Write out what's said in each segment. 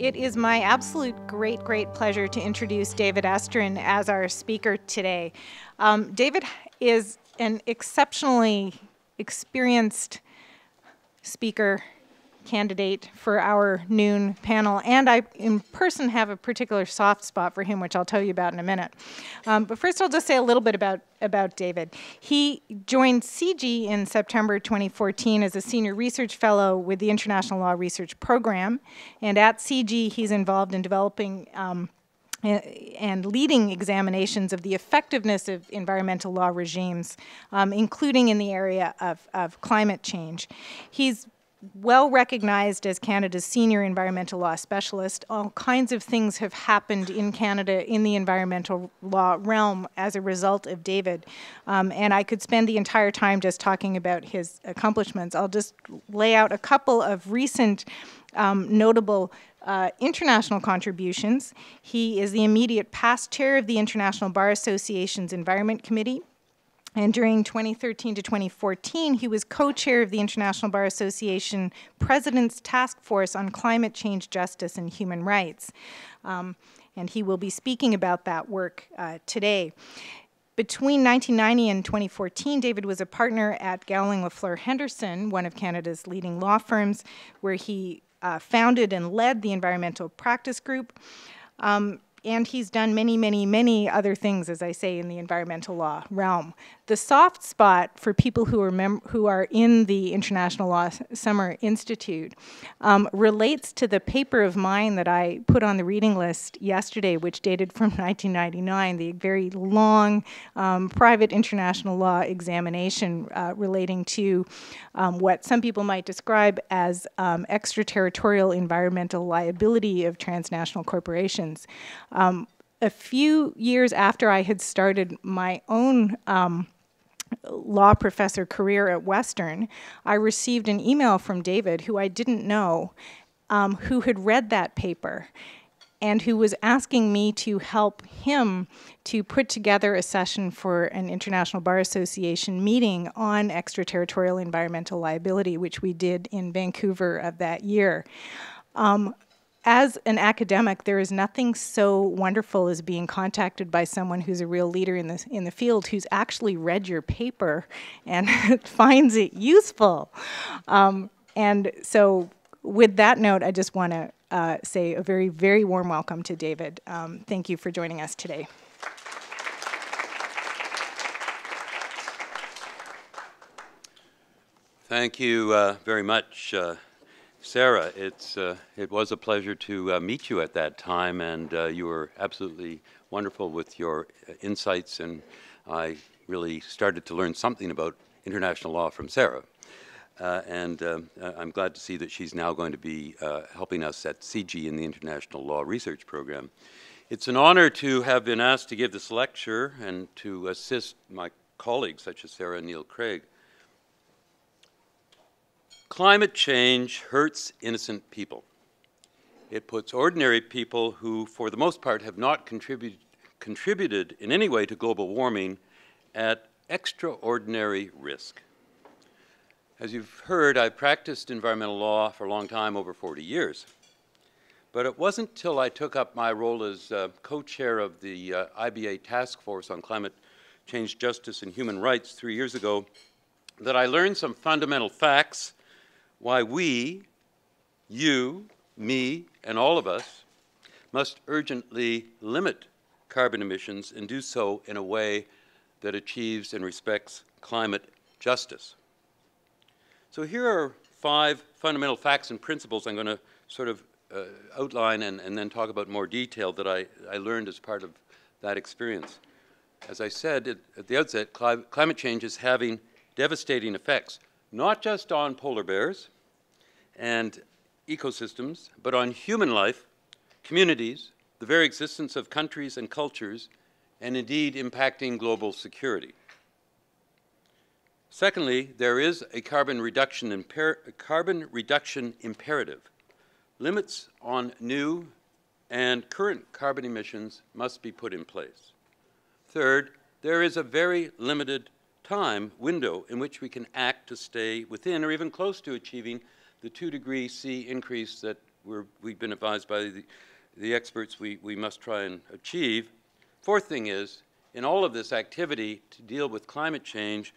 It is my absolute great, great pleasure to introduce David Estrin as our speaker today. Um, David is an exceptionally experienced speaker candidate for our noon panel, and I, in person, have a particular soft spot for him, which I'll tell you about in a minute. Um, but first, I'll just say a little bit about, about David. He joined CIGI in September 2014 as a senior research fellow with the International Law Research Program, and at CIGI, he's involved in developing um, and leading examinations of the effectiveness of environmental law regimes, um, including in the area of, of climate change. He's well recognized as Canada's senior environmental law specialist. All kinds of things have happened in Canada in the environmental law realm as a result of David. Um, and I could spend the entire time just talking about his accomplishments. I'll just lay out a couple of recent um, notable uh, international contributions. He is the immediate past chair of the International Bar Association's Environment Committee. And during 2013 to 2014, he was co chair of the International Bar Association President's Task Force on Climate Change, Justice, and Human Rights. Um, and he will be speaking about that work uh, today. Between 1990 and 2014, David was a partner at Gowling LaFleur Henderson, one of Canada's leading law firms, where he uh, founded and led the environmental practice group. Um, and he's done many, many, many other things, as I say, in the environmental law realm. The soft spot for people who are, who are in the International Law Summer Institute um, relates to the paper of mine that I put on the reading list yesterday, which dated from 1999, the very long um, private international law examination uh, relating to um, what some people might describe as um, extraterritorial environmental liability of transnational corporations. Um, a few years after I had started my own um, law professor career at Western, I received an email from David, who I didn't know, um, who had read that paper and who was asking me to help him to put together a session for an International Bar Association meeting on extraterritorial environmental liability, which we did in Vancouver of that year. Um, as an academic, there is nothing so wonderful as being contacted by someone who's a real leader in the, in the field who's actually read your paper and finds it useful. Um, and so, with that note, I just want to uh, say a very, very warm welcome to David. Um, thank you for joining us today. Thank you uh, very much. Uh, Sarah, it's, uh, it was a pleasure to uh, meet you at that time, and uh, you were absolutely wonderful with your uh, insights, and I really started to learn something about international law from Sarah. Uh, and um, I'm glad to see that she's now going to be uh, helping us at CIGI in the International Law Research Program. It's an honor to have been asked to give this lecture and to assist my colleagues, such as Sarah and Neil Craig, Climate change hurts innocent people. It puts ordinary people who, for the most part, have not contributed, contributed in any way to global warming at extraordinary risk. As you've heard, I've practiced environmental law for a long time, over 40 years. But it wasn't until I took up my role as uh, co-chair of the uh, IBA Task Force on Climate Change Justice and Human Rights three years ago that I learned some fundamental facts why we, you, me, and all of us must urgently limit carbon emissions and do so in a way that achieves and respects climate justice. So here are five fundamental facts and principles I'm going to sort of uh, outline and, and, then talk about more detail that I, I learned as part of that experience. As I said at, at the outset, cli climate change is having devastating effects not just on polar bears and ecosystems, but on human life, communities, the very existence of countries and cultures, and indeed impacting global security. Secondly, there is a carbon reduction, carbon reduction imperative. Limits on new and current carbon emissions must be put in place. Third, there is a very limited time window in which we can act to stay within or even close to achieving the 2 degree C increase that we're, we've been advised by the, the experts we, we must try and achieve. Fourth thing is, in all of this activity to deal with climate change,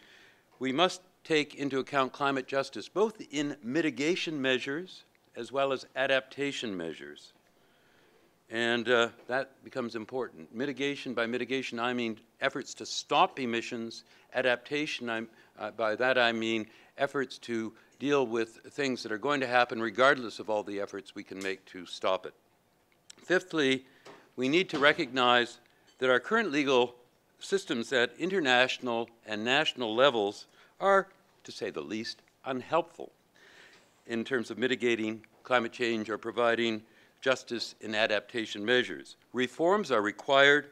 we must take into account climate justice, both in mitigation measures as well as adaptation measures. And uh, that becomes important. Mitigation, by mitigation, I mean efforts to stop emissions. Adaptation, uh, by that I mean efforts to deal with things that are going to happen regardless of all the efforts we can make to stop it. Fifthly, we need to recognize that our current legal systems at international and national levels are, to say the least, unhelpful in terms of mitigating climate change or providing justice in adaptation measures. Reforms are required,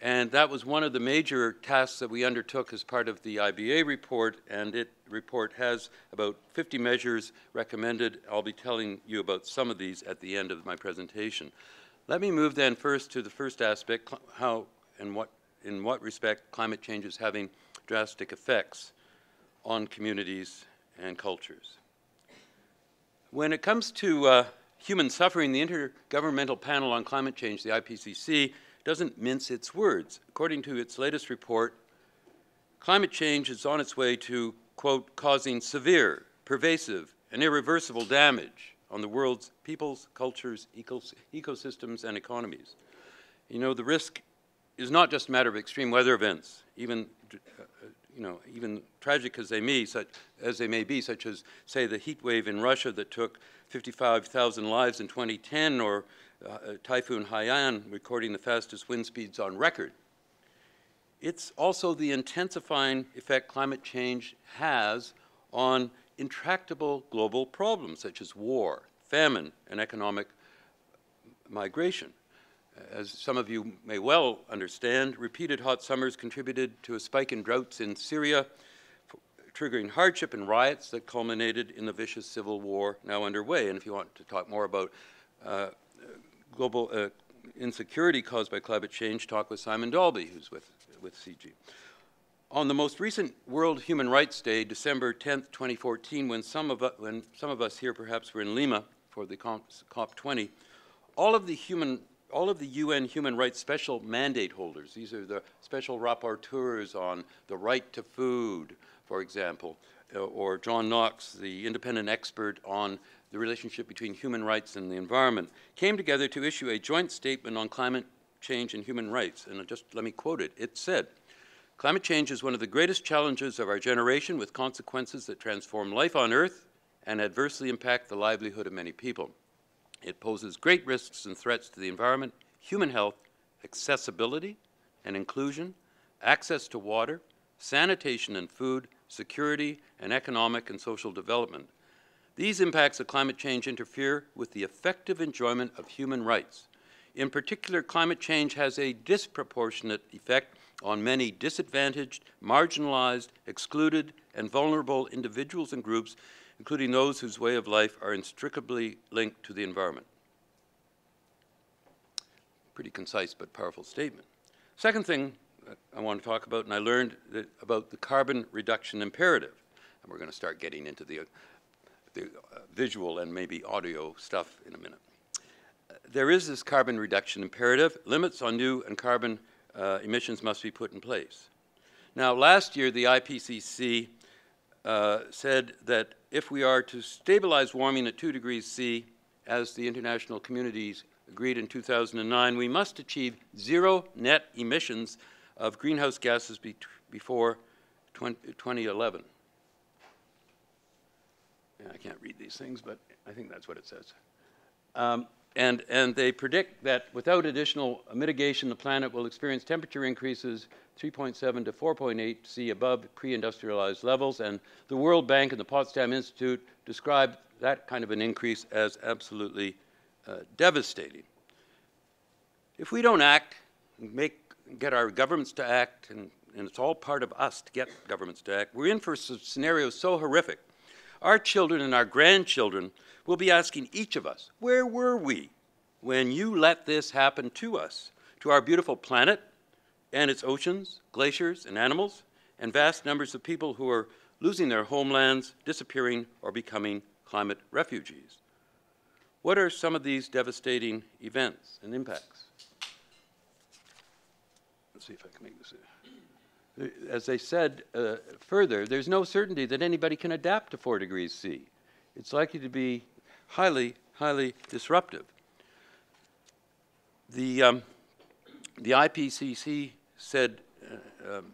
and that was one of the major tasks that we undertook as part of the IBA report, and it report has about 50 measures recommended. I'll be telling you about some of these at the end of my presentation. Let me move then first to the first aspect, how and what, in what respect climate change is having drastic effects on communities and cultures. When it comes to uh, human suffering, the Intergovernmental Panel on Climate Change, the IPCC, doesn't mince its words. According to its latest report, climate change is on its way to, quote, causing severe, pervasive, and irreversible damage on the world's peoples, cultures, ecos ecosystems, and economies. You know, the risk is not just a matter of extreme weather events, even uh, you know, even tragic as they may, such as they may be, such as say the heat wave in Russia that took 55,000 lives in 2010, or uh, Typhoon Haiyan recording the fastest wind speeds on record. It's also the intensifying effect climate change has on intractable global problems such as war, famine, and economic migration. As some of you may well understand, repeated hot summers contributed to a spike in droughts in Syria, triggering hardship and riots that culminated in the vicious civil war now underway. And if you want to talk more about uh, global uh, insecurity caused by climate change, talk with Simon Dalby, who's with, with CIGI. On the most recent World Human Rights Day, December 10th, 2014, when some of, when some of us here perhaps were in Lima for the COP20, all of the human all of the UN human rights special mandate holders, these are the special rapporteurs on the right to food, for example, uh, or John Knox, the independent expert on the relationship between human rights and the environment, came together to issue a joint statement on climate change and human rights. And just let me quote it. It said, Climate change is one of the greatest challenges of our generation with consequences that transform life on Earth and adversely impact the livelihood of many people. It poses great risks and threats to the environment, human health, accessibility and inclusion, access to water, sanitation and food, security, and economic and social development. These impacts of climate change interfere with the effective enjoyment of human rights. In particular, climate change has a disproportionate effect on many disadvantaged, marginalized, excluded, and vulnerable individuals and groups including those whose way of life are inextricably linked to the environment. Pretty concise but powerful statement. Second thing I want to talk about, and I learned about the carbon reduction imperative. And we're going to start getting into the, the uh, visual and maybe audio stuff in a minute. Uh, there is this carbon reduction imperative. Limits on new and carbon uh, emissions must be put in place. Now, last year, the IPCC uh, said that if we are to stabilize warming at 2 degrees C, as the international communities agreed in 2009, we must achieve zero net emissions of greenhouse gases be before 20, 2011. Yeah, I can't read these things, but I think that's what it says. Um, and, and they predict that without additional mitigation, the planet will experience temperature increases 3.7 to 4.8 C above pre-industrialized levels. And the World Bank and the Potsdam Institute describe that kind of an increase as absolutely uh, devastating. If we don't act, make, get our governments to act, and, and it's all part of us to get governments to act, we're in for a scenario so horrific. Our children and our grandchildren will be asking each of us, where were we when you let this happen to us, to our beautiful planet and its oceans, glaciers, and animals, and vast numbers of people who are losing their homelands, disappearing, or becoming climate refugees? What are some of these devastating events and impacts? Let's see if I can make this. uh, As I said uh, further, there's no certainty that anybody can adapt to 4 degrees C. It's likely to be highly, highly disruptive. The, um, the IPCC said uh, um,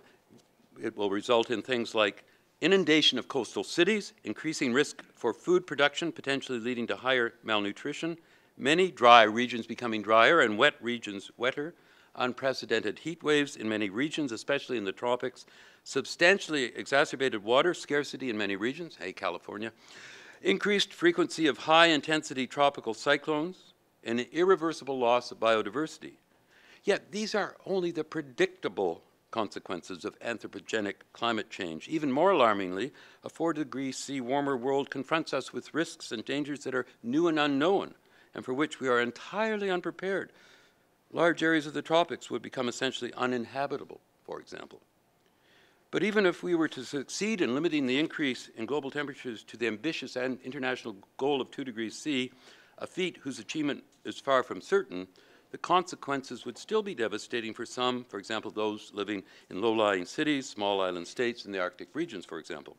it will result in things like inundation of coastal cities, increasing risk for food production, potentially leading to higher malnutrition, many dry regions becoming drier and wet regions wetter, unprecedented heat waves in many regions, especially in the tropics, substantially exacerbated water scarcity in many regions, hey, California, increased frequency of high-intensity tropical cyclones, and an irreversible loss of biodiversity. Yet these are only the predictable consequences of anthropogenic climate change. Even more alarmingly, a four degree C warmer world confronts us with risks and dangers that are new and unknown, and for which we are entirely unprepared. Large areas of the tropics would become essentially uninhabitable, for example. But even if we were to succeed in limiting the increase in global temperatures to the ambitious and international goal of 2 degrees C, a feat whose achievement is far from certain, the consequences would still be devastating for some, for example, those living in low-lying cities, small island states, and the Arctic regions, for example.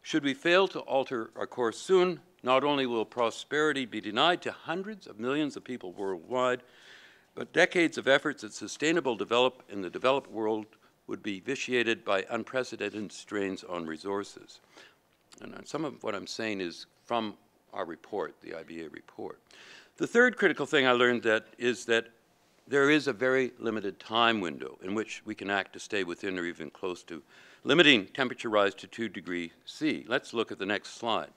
Should we fail to alter our course soon, not only will prosperity be denied to hundreds of millions of people worldwide, but decades of efforts at sustainable development in the developed world would be vitiated by unprecedented strains on resources. And uh, some of what I'm saying is from our report, the IBA report. The third critical thing I learned that is that there is a very limited time window in which we can act to stay within or even close to limiting temperature rise to 2 degrees C. Let's look at the next slide.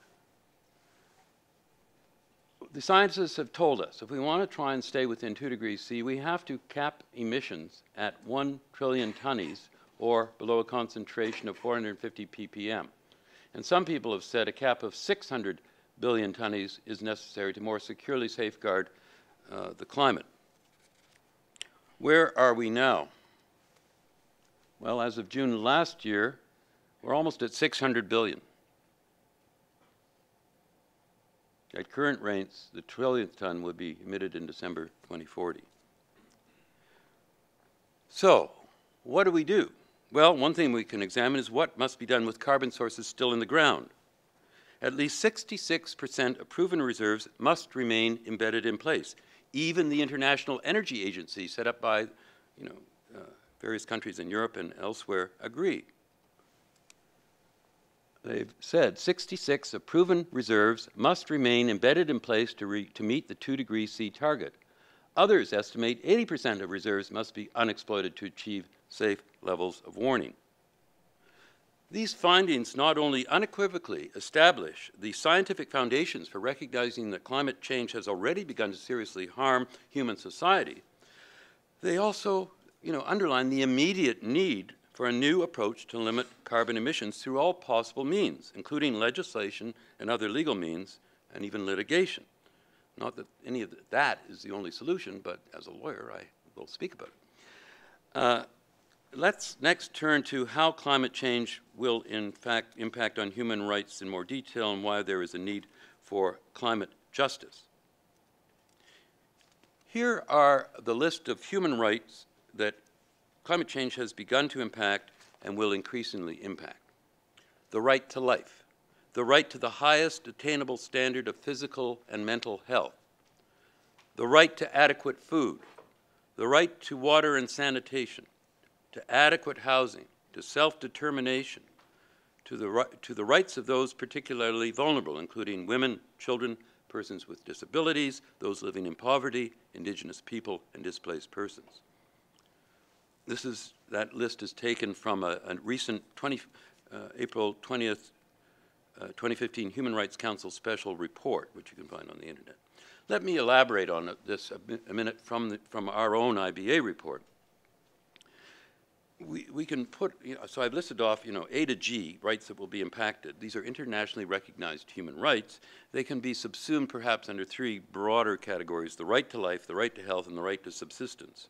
The scientists have told us if we want to try and stay within 2 degrees C, we have to cap emissions at 1 trillion tonnes or below a concentration of 450 ppm. And some people have said a cap of 600 billion tonnes is necessary to more securely safeguard uh, the climate. Where are we now? Well, as of June last year, we're almost at 600 billion. At current rates, the trillionth ton would be emitted in December 2040. So, what do we do? Well, one thing we can examine is what must be done with carbon sources still in the ground at least 66% of proven reserves must remain embedded in place. Even the International Energy Agency set up by you know, uh, various countries in Europe and elsewhere agree. They've said 66 of proven reserves must remain embedded in place to, to meet the 2 degrees C target. Others estimate 80% of reserves must be unexploited to achieve safe levels of warning. These findings not only unequivocally establish the scientific foundations for recognizing that climate change has already begun to seriously harm human society, they also you know, underline the immediate need for a new approach to limit carbon emissions through all possible means, including legislation and other legal means, and even litigation. Not that any of that is the only solution, but as a lawyer, I will speak about it. Uh, let's next turn to how climate change will in fact impact on human rights in more detail and why there is a need for climate justice. Here are the list of human rights that climate change has begun to impact and will increasingly impact. The right to life, the right to the highest attainable standard of physical and mental health, the right to adequate food, the right to water and sanitation, to adequate housing, to self-determination, to the, to the rights of those particularly vulnerable, including women, children, persons with disabilities, those living in poverty, indigenous people, and displaced persons. This is, that list is taken from a, a recent 20, uh, April 20th, uh, 2015 Human Rights Council special report, which you can find on the internet. Let me elaborate on this a, a minute from, the, from our own IBA report we, we can put, you know, so I've listed off, you know, A to G, rights that will be impacted. These are internationally recognized human rights. They can be subsumed perhaps under three broader categories, the right to life, the right to health, and the right to subsistence.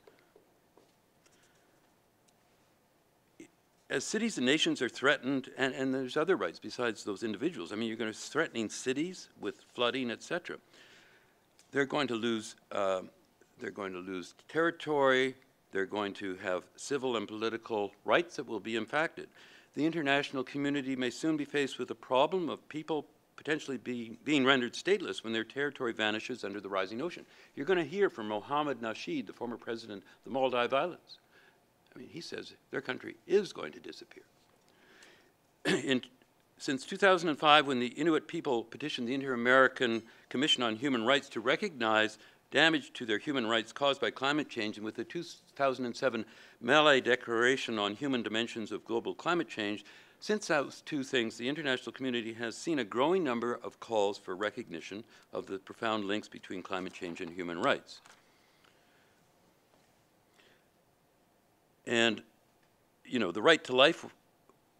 As cities and nations are threatened, and, and there's other rights besides those individuals. I mean, you're going to threatening cities with flooding, et cetera. they're going to lose, uh, they're going to lose territory, they're going to have civil and political rights that will be impacted. The international community may soon be faced with the problem of people potentially be, being rendered stateless when their territory vanishes under the rising ocean. You're going to hear from Mohammed Nasheed, the former president of the Maldive Islands. I mean, he says their country is going to disappear. In, since 2005, when the Inuit people petitioned the Inter-American Commission on Human Rights to recognize damage to their human rights caused by climate change, and with the 2007 Malé Declaration on Human Dimensions of Global Climate Change, since those two things, the international community has seen a growing number of calls for recognition of the profound links between climate change and human rights. And, you know, the right to life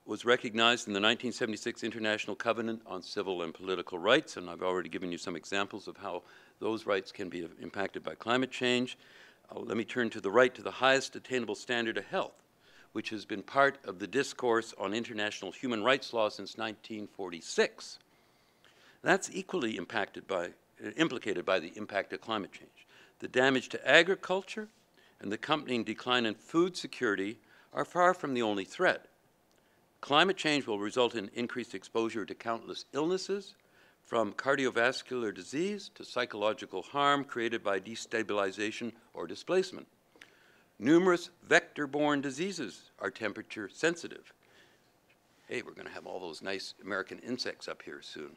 was recognized in the 1976 International Covenant on Civil and Political Rights, and I've already given you some examples of how those rights can be impacted by climate change. Uh, let me turn to the right to the highest attainable standard of health, which has been part of the discourse on international human rights law since 1946. That's equally impacted by, uh, implicated by the impact of climate change. The damage to agriculture and the accompanying decline in food security are far from the only threat. Climate change will result in increased exposure to countless illnesses, from cardiovascular disease to psychological harm created by destabilization or displacement. Numerous vector-borne diseases are temperature sensitive. Hey, we're going to have all those nice American insects up here soon,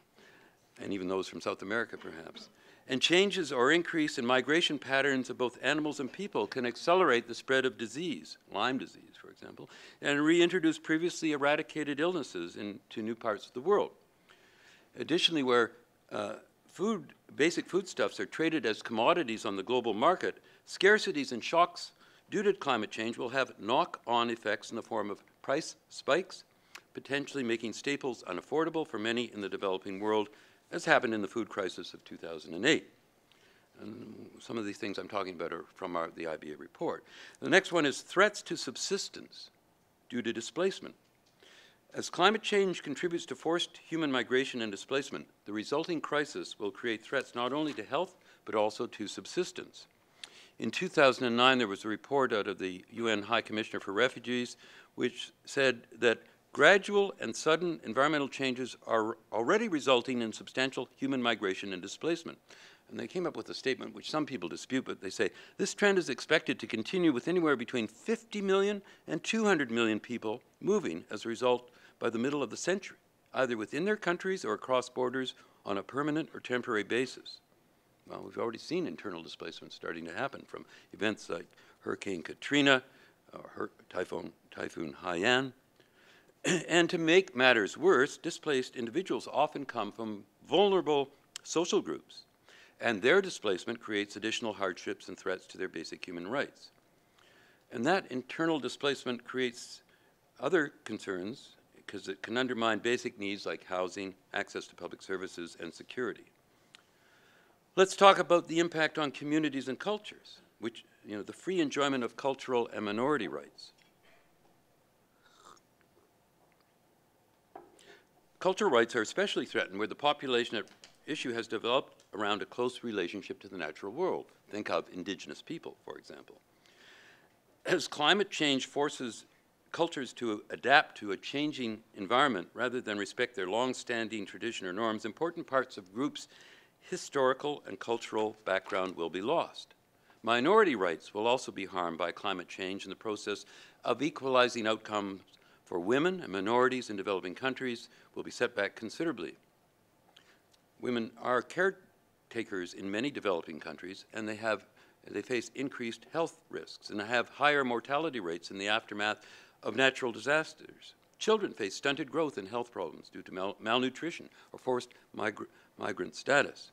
and even those from South America, perhaps. And changes or increase in migration patterns of both animals and people can accelerate the spread of disease, Lyme disease, for example, and reintroduce previously eradicated illnesses into new parts of the world. Additionally, where uh, food, basic foodstuffs are traded as commodities on the global market, scarcities and shocks due to climate change will have knock-on effects in the form of price spikes, potentially making staples unaffordable for many in the developing world as happened in the food crisis of 2008. And some of these things I'm talking about are from our, the IBA report. The next one is threats to subsistence due to displacement. As climate change contributes to forced human migration and displacement, the resulting crisis will create threats not only to health, but also to subsistence. In 2009, there was a report out of the UN High Commissioner for Refugees which said that Gradual and sudden environmental changes are already resulting in substantial human migration and displacement. And they came up with a statement which some people dispute, but they say this trend is expected to continue with anywhere between 50 million and 200 million people moving as a result by the middle of the century, either within their countries or across borders on a permanent or temporary basis. Well, we've already seen internal displacement starting to happen from events like Hurricane Katrina, uh, or Typhoon, Typhoon Haiyan, and to make matters worse, displaced individuals often come from vulnerable social groups, and their displacement creates additional hardships and threats to their basic human rights. And that internal displacement creates other concerns because it can undermine basic needs like housing, access to public services, and security. Let's talk about the impact on communities and cultures, which, you know, the free enjoyment of cultural and minority rights. Cultural rights are especially threatened where the population at issue has developed around a close relationship to the natural world. Think of indigenous people, for example. As climate change forces cultures to adapt to a changing environment rather than respect their long-standing tradition or norms, important parts of groups' historical and cultural background will be lost. Minority rights will also be harmed by climate change in the process of equalizing outcomes for women and minorities in developing countries will be set back considerably. Women are caretakers in many developing countries, and they have they face increased health risks and have higher mortality rates in the aftermath of natural disasters. Children face stunted growth and health problems due to mal malnutrition or forced migra migrant status.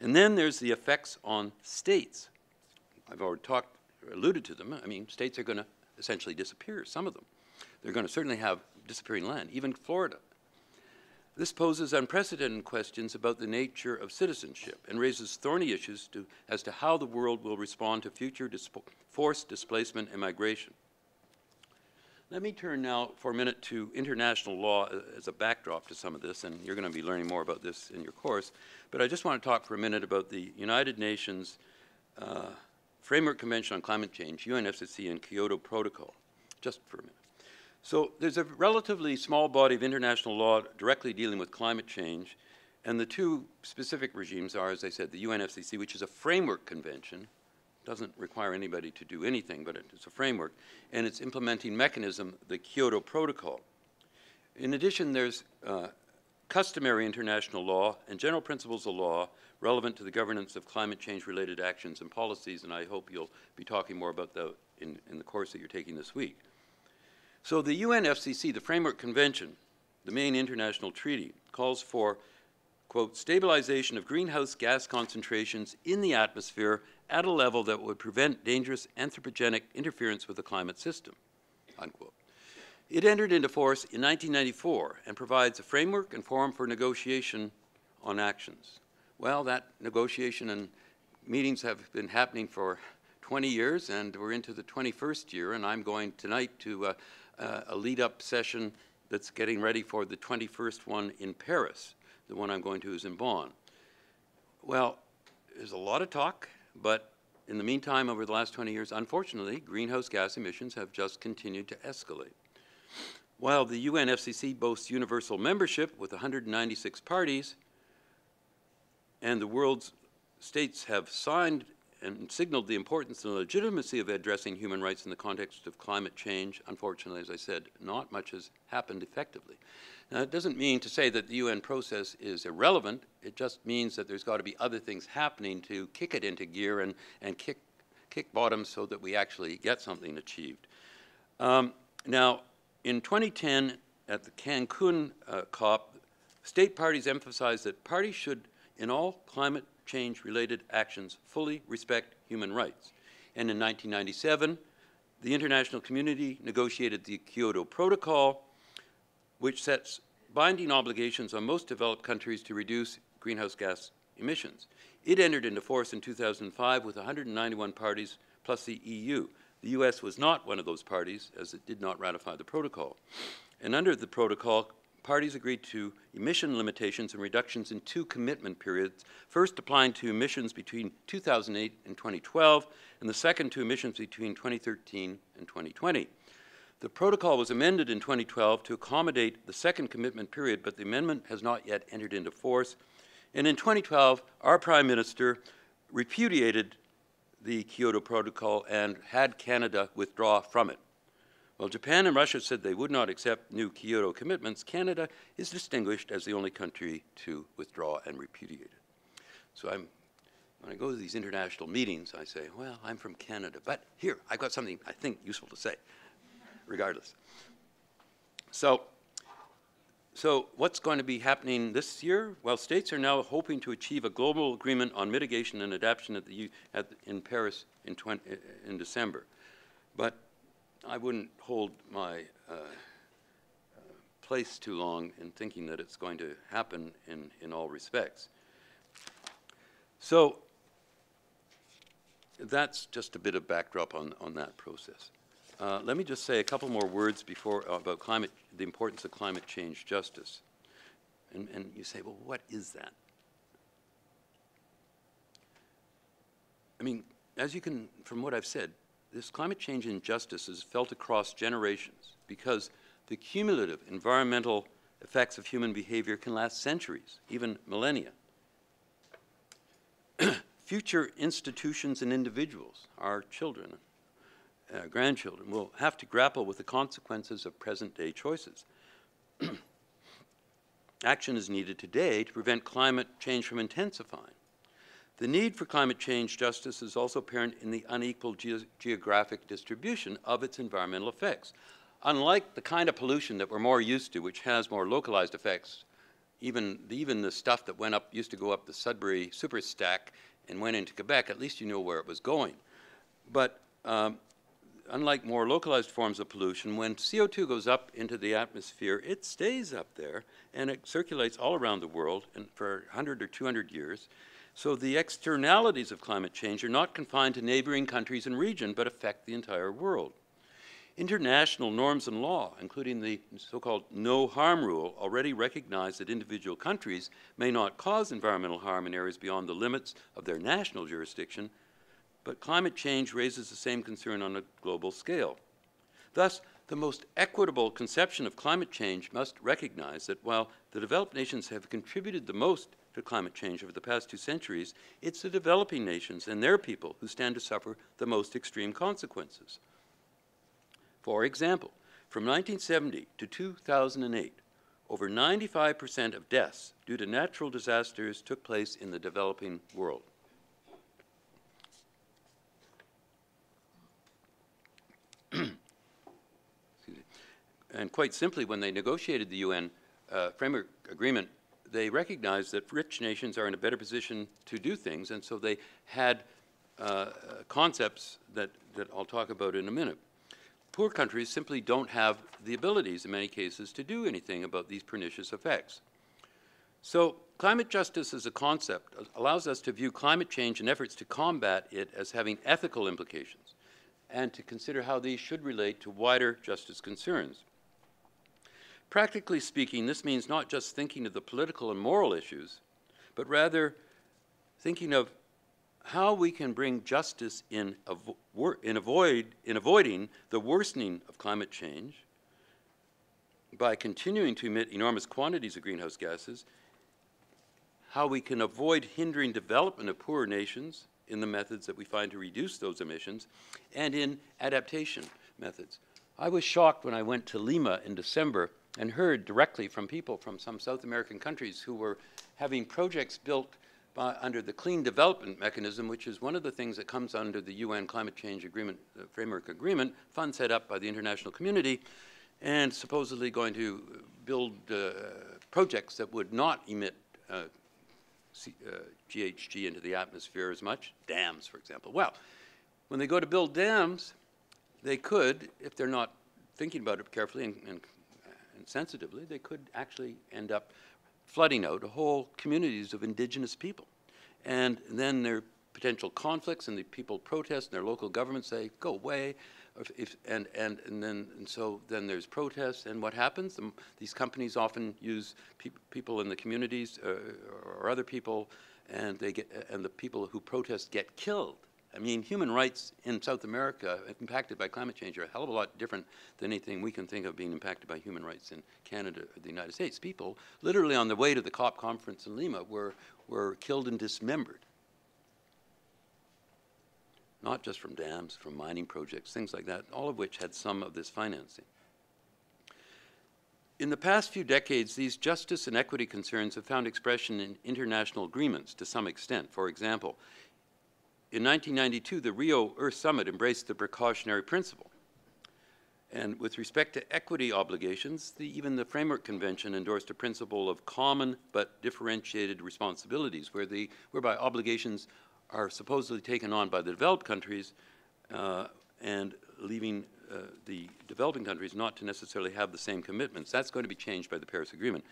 And then there's the effects on states. I've already talked, alluded to them. I mean, states are going to essentially disappear, some of them. They're going to certainly have disappearing land, even Florida. This poses unprecedented questions about the nature of citizenship and raises thorny issues to, as to how the world will respond to future forced displacement and migration. Let me turn now for a minute to international law uh, as a backdrop to some of this, and you're going to be learning more about this in your course. But I just want to talk for a minute about the United Nations uh, Framework Convention on Climate Change, UNFCCC, and Kyoto Protocol, just for a minute. So there's a relatively small body of international law directly dealing with climate change, and the two specific regimes are, as I said, the UNFCCC, which is a framework convention, doesn't require anybody to do anything, but it's a framework, and its implementing mechanism, the Kyoto Protocol. In addition, there's uh, customary international law and general principles of law relevant to the governance of climate change-related actions and policies, and I hope you'll be talking more about that in, in the course that you're taking this week. So the UNFCCC, the Framework Convention, the main international treaty, calls for, quote, stabilization of greenhouse gas concentrations in the atmosphere at a level that would prevent dangerous anthropogenic interference with the climate system, unquote. It entered into force in 1994 and provides a framework and forum for negotiation on actions. Well, that negotiation and meetings have been happening for 20 years, and we're into the 21st year, and I'm going tonight to uh, uh, a lead-up session that's getting ready for the 21st one in Paris. The one I'm going to is in Bonn. Well, there's a lot of talk, but in the meantime, over the last 20 years, unfortunately, greenhouse gas emissions have just continued to escalate. While the UNFCCC boasts universal membership with 196 parties, and the world's states have signed and signaled the importance and legitimacy of addressing human rights in the context of climate change, unfortunately, as I said, not much has happened effectively. Now, it doesn't mean to say that the UN process is irrelevant. It just means that there's got to be other things happening to kick it into gear and, and kick, kick bottom so that we actually get something achieved. Um, now, in 2010, at the Cancun uh, COP, state parties emphasized that parties should, in all climate change-related actions, fully respect human rights. And in 1997, the international community negotiated the Kyoto Protocol, which sets binding obligations on most developed countries to reduce greenhouse gas emissions. It entered into force in 2005 with 191 parties plus the EU. The U.S. was not one of those parties, as it did not ratify the protocol. And under the protocol, parties agreed to emission limitations and reductions in two commitment periods, first applying to emissions between 2008 and 2012, and the second to emissions between 2013 and 2020. The protocol was amended in 2012 to accommodate the second commitment period, but the amendment has not yet entered into force. And in 2012, our Prime Minister repudiated the Kyoto Protocol and had Canada withdraw from it. While Japan and Russia said they would not accept new Kyoto commitments, Canada is distinguished as the only country to withdraw and repudiate it. So I'm, when I go to these international meetings, I say, well, I'm from Canada, but here, I've got something I think useful to say regardless. So, so what's going to be happening this year? Well, states are now hoping to achieve a global agreement on mitigation and adaptation at the, at, in Paris in, 20, in December. But I wouldn't hold my uh, uh, place too long in thinking that it's going to happen in, in all respects. So that's just a bit of backdrop on, on that process. Uh, let me just say a couple more words before uh, about climate, the importance of climate change justice. And, and you say, well, what is that? I mean, as you can, from what I've said, this climate change injustice is felt across generations because the cumulative environmental effects of human behavior can last centuries, even millennia. Future institutions and individuals, our children, uh, grandchildren will have to grapple with the consequences of present-day choices. Action is needed today to prevent climate change from intensifying. The need for climate change justice is also apparent in the unequal ge geographic distribution of its environmental effects. Unlike the kind of pollution that we're more used to, which has more localized effects, even, even the stuff that went up, used to go up the Sudbury superstack and went into Quebec, at least you know where it was going. But um, unlike more localized forms of pollution, when CO2 goes up into the atmosphere, it stays up there and it circulates all around the world and for 100 or 200 years. So the externalities of climate change are not confined to neighboring countries and region, but affect the entire world. International norms and law, including the so-called no harm rule, already recognize that individual countries may not cause environmental harm in areas beyond the limits of their national jurisdiction, but climate change raises the same concern on a global scale. Thus, the most equitable conception of climate change must recognize that while the developed nations have contributed the most to climate change over the past two centuries, it's the developing nations and their people who stand to suffer the most extreme consequences. For example, from 1970 to 2008, over 95% of deaths due to natural disasters took place in the developing world. and quite simply, when they negotiated the UN uh, framework agreement, they recognized that rich nations are in a better position to do things, and so they had uh, concepts that, that I'll talk about in a minute poor countries simply don't have the abilities in many cases to do anything about these pernicious effects. So climate justice as a concept allows us to view climate change and efforts to combat it as having ethical implications and to consider how these should relate to wider justice concerns. Practically speaking, this means not just thinking of the political and moral issues, but rather thinking of how we can bring justice in, avo in, avoid, in avoiding the worsening of climate change by continuing to emit enormous quantities of greenhouse gases, how we can avoid hindering development of poorer nations in the methods that we find to reduce those emissions, and in adaptation methods. I was shocked when I went to Lima in December and heard directly from people from some South American countries who were having projects built by, under the Clean Development Mechanism, which is one of the things that comes under the UN Climate Change Agreement, uh, Framework Agreement, fund set up by the international community, and supposedly going to build uh, projects that would not emit uh, C, GHG uh, into the atmosphere as much, dams, for example. Well, when they go to build dams, they could, if they're not thinking about it carefully and, and, and sensitively, they could actually end up flooding out whole communities of indigenous people. And then there are potential conflicts and the people protest and their local governments say, go away. If, if, and, and, and then and so then there's protests and what happens? The, these companies often use pe people in the communities uh, or other people and they get and the people who protest get killed I mean, human rights in South America impacted by climate change are a hell of a lot different than anything we can think of being impacted by human rights in Canada or the United States. People, literally on the way to the COP conference in Lima, were, were killed and dismembered. Not just from dams, from mining projects, things like that, all of which had some of this financing. In the past few decades, these justice and equity concerns have found expression in international agreements to some extent. For example, in 1992, the Rio Earth Summit embraced the precautionary principle. And with respect to equity obligations, the, even the Framework Convention endorsed a principle of common but differentiated responsibilities, where the, whereby obligations are supposedly taken on by the developed countries uh, and leaving uh, the developing countries not to necessarily have the same commitments. That's going to be changed by the Paris Agreement.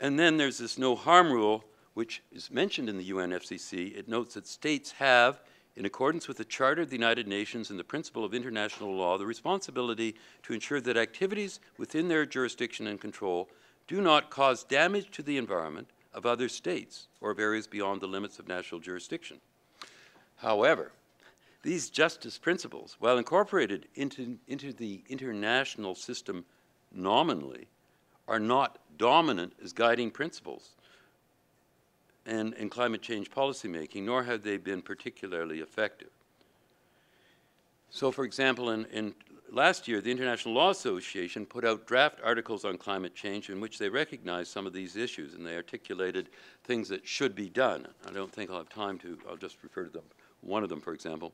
And then there's this no harm rule which is mentioned in the UNFCCC, it notes that states have, in accordance with the Charter of the United Nations and the principle of international law, the responsibility to ensure that activities within their jurisdiction and control do not cause damage to the environment of other states or of areas beyond the limits of national jurisdiction. However, these justice principles, while incorporated into, into the international system nominally, are not dominant as guiding principles and in climate change policymaking, nor have they been particularly effective. So, for example, in, in last year, the International Law Association put out draft articles on climate change in which they recognized some of these issues and they articulated things that should be done. I don't think I'll have time to, I'll just refer to them. One of them, for example.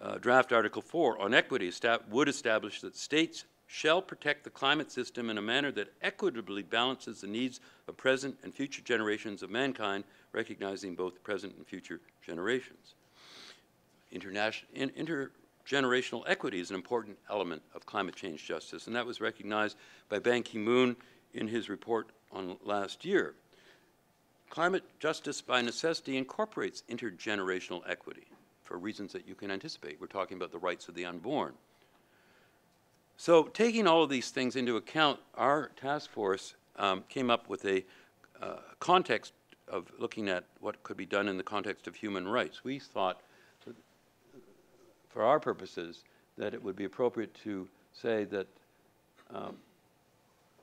Uh, draft Article 4 on equity would establish that states shall protect the climate system in a manner that equitably balances the needs of present and future generations of mankind, recognizing both present and future generations. International, in, intergenerational equity is an important element of climate change justice, and that was recognized by Ban Ki-moon in his report on last year. Climate justice by necessity incorporates intergenerational equity for reasons that you can anticipate. We're talking about the rights of the unborn. So taking all of these things into account, our task force um, came up with a uh, context of looking at what could be done in the context of human rights. We thought, for our purposes, that it would be appropriate to say that um,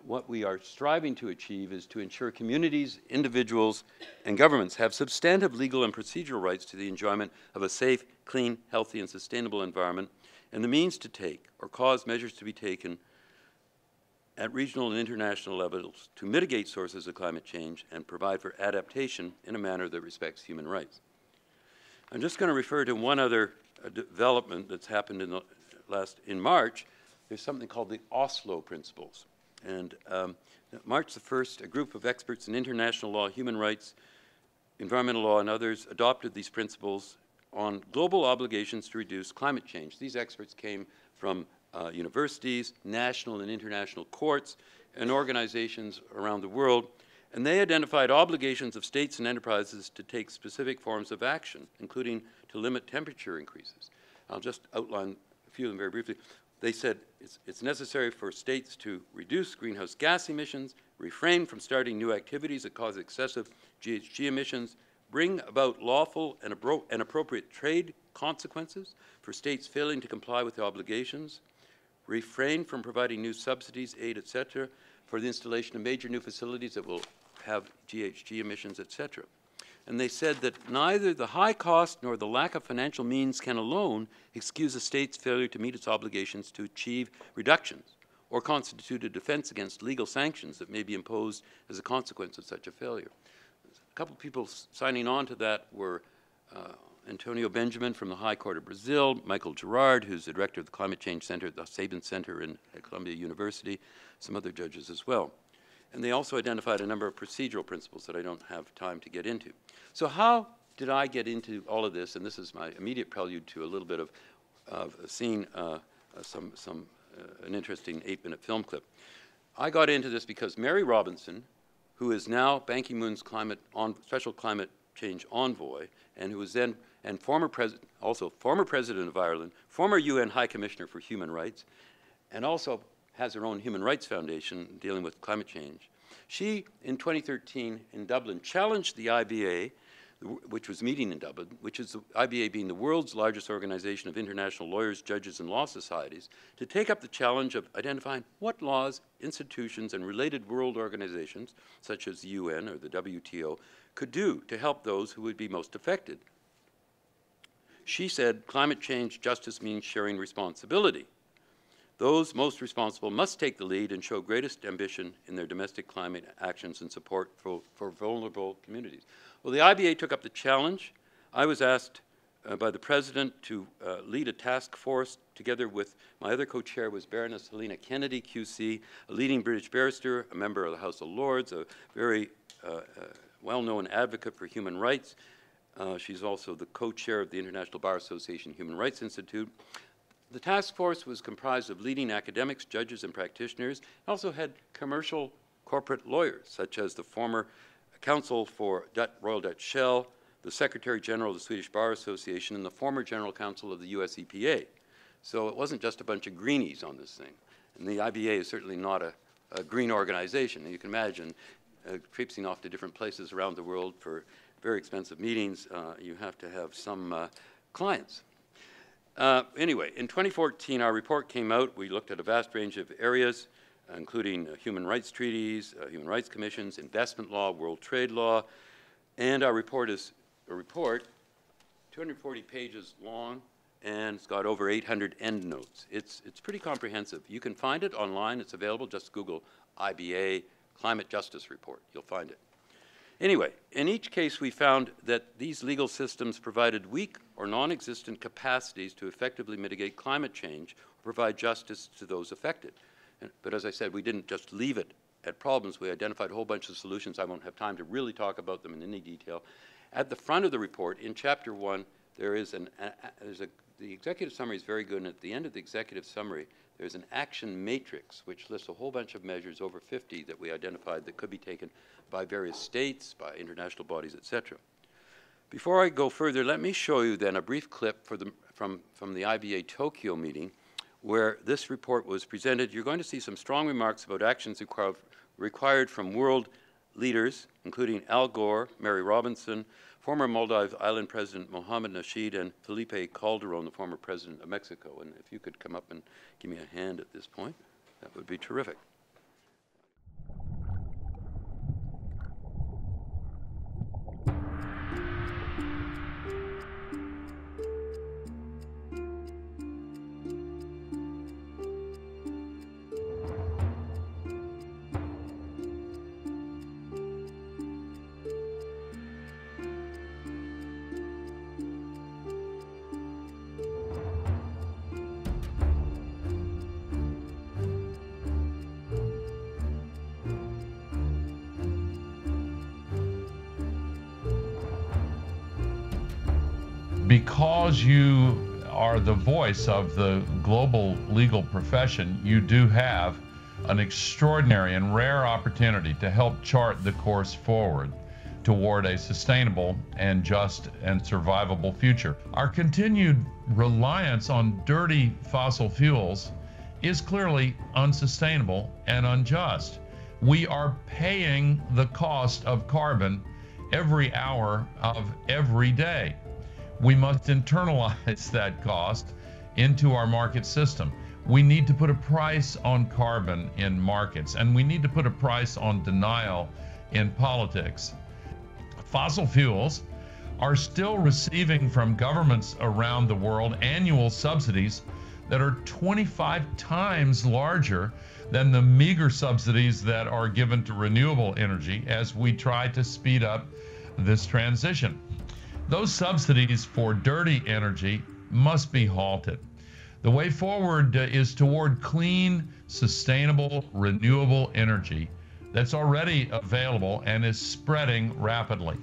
what we are striving to achieve is to ensure communities, individuals, and governments have substantive legal and procedural rights to the enjoyment of a safe, clean, healthy, and sustainable environment, and the means to take or cause measures to be taken at regional and international levels to mitigate sources of climate change and provide for adaptation in a manner that respects human rights. I'm just going to refer to one other uh, development that's happened in the last, in March. There's something called the Oslo Principles. And um, March the 1st, a group of experts in international law, human rights, environmental law, and others adopted these principles on global obligations to reduce climate change. These experts came from uh, universities, national and international courts, and organizations around the world, and they identified obligations of states and enterprises to take specific forms of action, including to limit temperature increases. I'll just outline a few of them very briefly. They said it's, it's necessary for states to reduce greenhouse gas emissions, refrain from starting new activities that cause excessive GHG emissions, bring about lawful and, and appropriate trade consequences for states failing to comply with the obligations, refrain from providing new subsidies, aid, etc., for the installation of major new facilities that will have GHG emissions, etc. And they said that neither the high cost nor the lack of financial means can alone excuse a state's failure to meet its obligations to achieve reductions or constitute a defense against legal sanctions that may be imposed as a consequence of such a failure. A couple of people signing on to that were uh, Antonio Benjamin from the High Court of Brazil, Michael Gerrard, who's the director of the Climate Change Center at the Sabin Center in, at Columbia University, some other judges as well. And they also identified a number of procedural principles that I don't have time to get into. So how did I get into all of this? And this is my immediate prelude to a little bit of, of seeing uh, uh, some, some uh, an interesting eight-minute film clip. I got into this because Mary Robinson, who is now Ban Ki-moon's climate on, special climate change envoy, and who was then and former president, also former president of Ireland, former UN High Commissioner for Human Rights, and also has her own Human Rights Foundation dealing with climate change. She, in 2013 in Dublin, challenged the IBA, which was meeting in Dublin, which is the IBA being the world's largest organization of international lawyers, judges, and law societies, to take up the challenge of identifying what laws, institutions, and related world organizations, such as the UN or the WTO, could do to help those who would be most affected she said climate change justice means sharing responsibility. Those most responsible must take the lead and show greatest ambition in their domestic climate actions and support for, for vulnerable communities. Well, the IBA took up the challenge. I was asked uh, by the President to uh, lead a task force together with my other co-chair was Baroness Helena Kennedy, QC, a leading British barrister, a member of the House of Lords, a very uh, uh well-known advocate for human rights, uh, she's also the co-chair of the International Bar Association Human Rights Institute. The task force was comprised of leading academics, judges, and practitioners. It also had commercial corporate lawyers, such as the former counsel for Royal Dutch Shell, the Secretary General of the Swedish Bar Association, and the former General Counsel of the US EPA. So it wasn't just a bunch of greenies on this thing. And the IBA is certainly not a, a green organization. You can imagine uh, traipsing off to different places around the world for very expensive meetings, uh, you have to have some uh, clients. Uh, anyway, in 2014, our report came out. We looked at a vast range of areas, including uh, human rights treaties, uh, human rights commissions, investment law, world trade law, and our report is a report, 240 pages long, and it's got over 800 endnotes. It's, it's pretty comprehensive. You can find it online. It's available. Just Google IBA Climate Justice Report. You'll find it. Anyway, in each case, we found that these legal systems provided weak or non-existent capacities to effectively mitigate climate change or provide justice to those affected. And, but as I said, we didn't just leave it at problems. We identified a whole bunch of solutions. I won't have time to really talk about them in any detail. At the front of the report, in Chapter 1, there is an, a, a, the executive summary is very good, and at the end of the executive summary, there's an action matrix which lists a whole bunch of measures, over 50 that we identified that could be taken by various states, by international bodies, etc. Before I go further, let me show you then a brief clip the, from, from the IBA Tokyo meeting where this report was presented, you're going to see some strong remarks about actions requir required from world leaders, including Al Gore, Mary Robinson, former Maldives Island President Mohamed Nasheed, and Felipe Calderon, the former president of Mexico. And if you could come up and give me a hand at this point, that would be terrific. The voice of the global legal profession, you do have an extraordinary and rare opportunity to help chart the course forward toward a sustainable and just and survivable future. Our continued reliance on dirty fossil fuels is clearly unsustainable and unjust. We are paying the cost of carbon every hour of every day we must internalize that cost into our market system. We need to put a price on carbon in markets, and we need to put a price on denial in politics. Fossil fuels are still receiving from governments around the world annual subsidies that are 25 times larger than the meager subsidies that are given to renewable energy as we try to speed up this transition. Those subsidies for dirty energy must be halted. The way forward uh, is toward clean, sustainable, renewable energy that's already available and is spreading rapidly.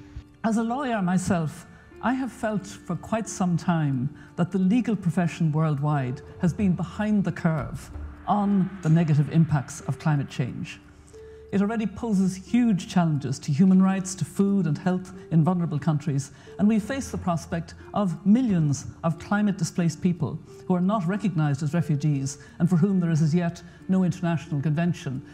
As a lawyer myself, I have felt for quite some time that the legal profession worldwide has been behind the curve on the negative impacts of climate change. It already poses huge challenges to human rights, to food and health in vulnerable countries, and we face the prospect of millions of climate displaced people who are not recognised as refugees and for whom there is as yet no international convention.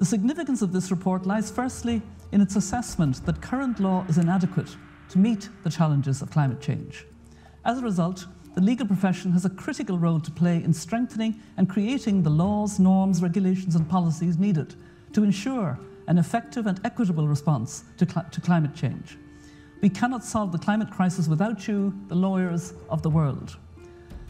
The significance of this report lies firstly in its assessment that current law is inadequate to meet the challenges of climate change. As a result, the legal profession has a critical role to play in strengthening and creating the laws, norms, regulations and policies needed to ensure an effective and equitable response to, cl to climate change. We cannot solve the climate crisis without you, the lawyers of the world.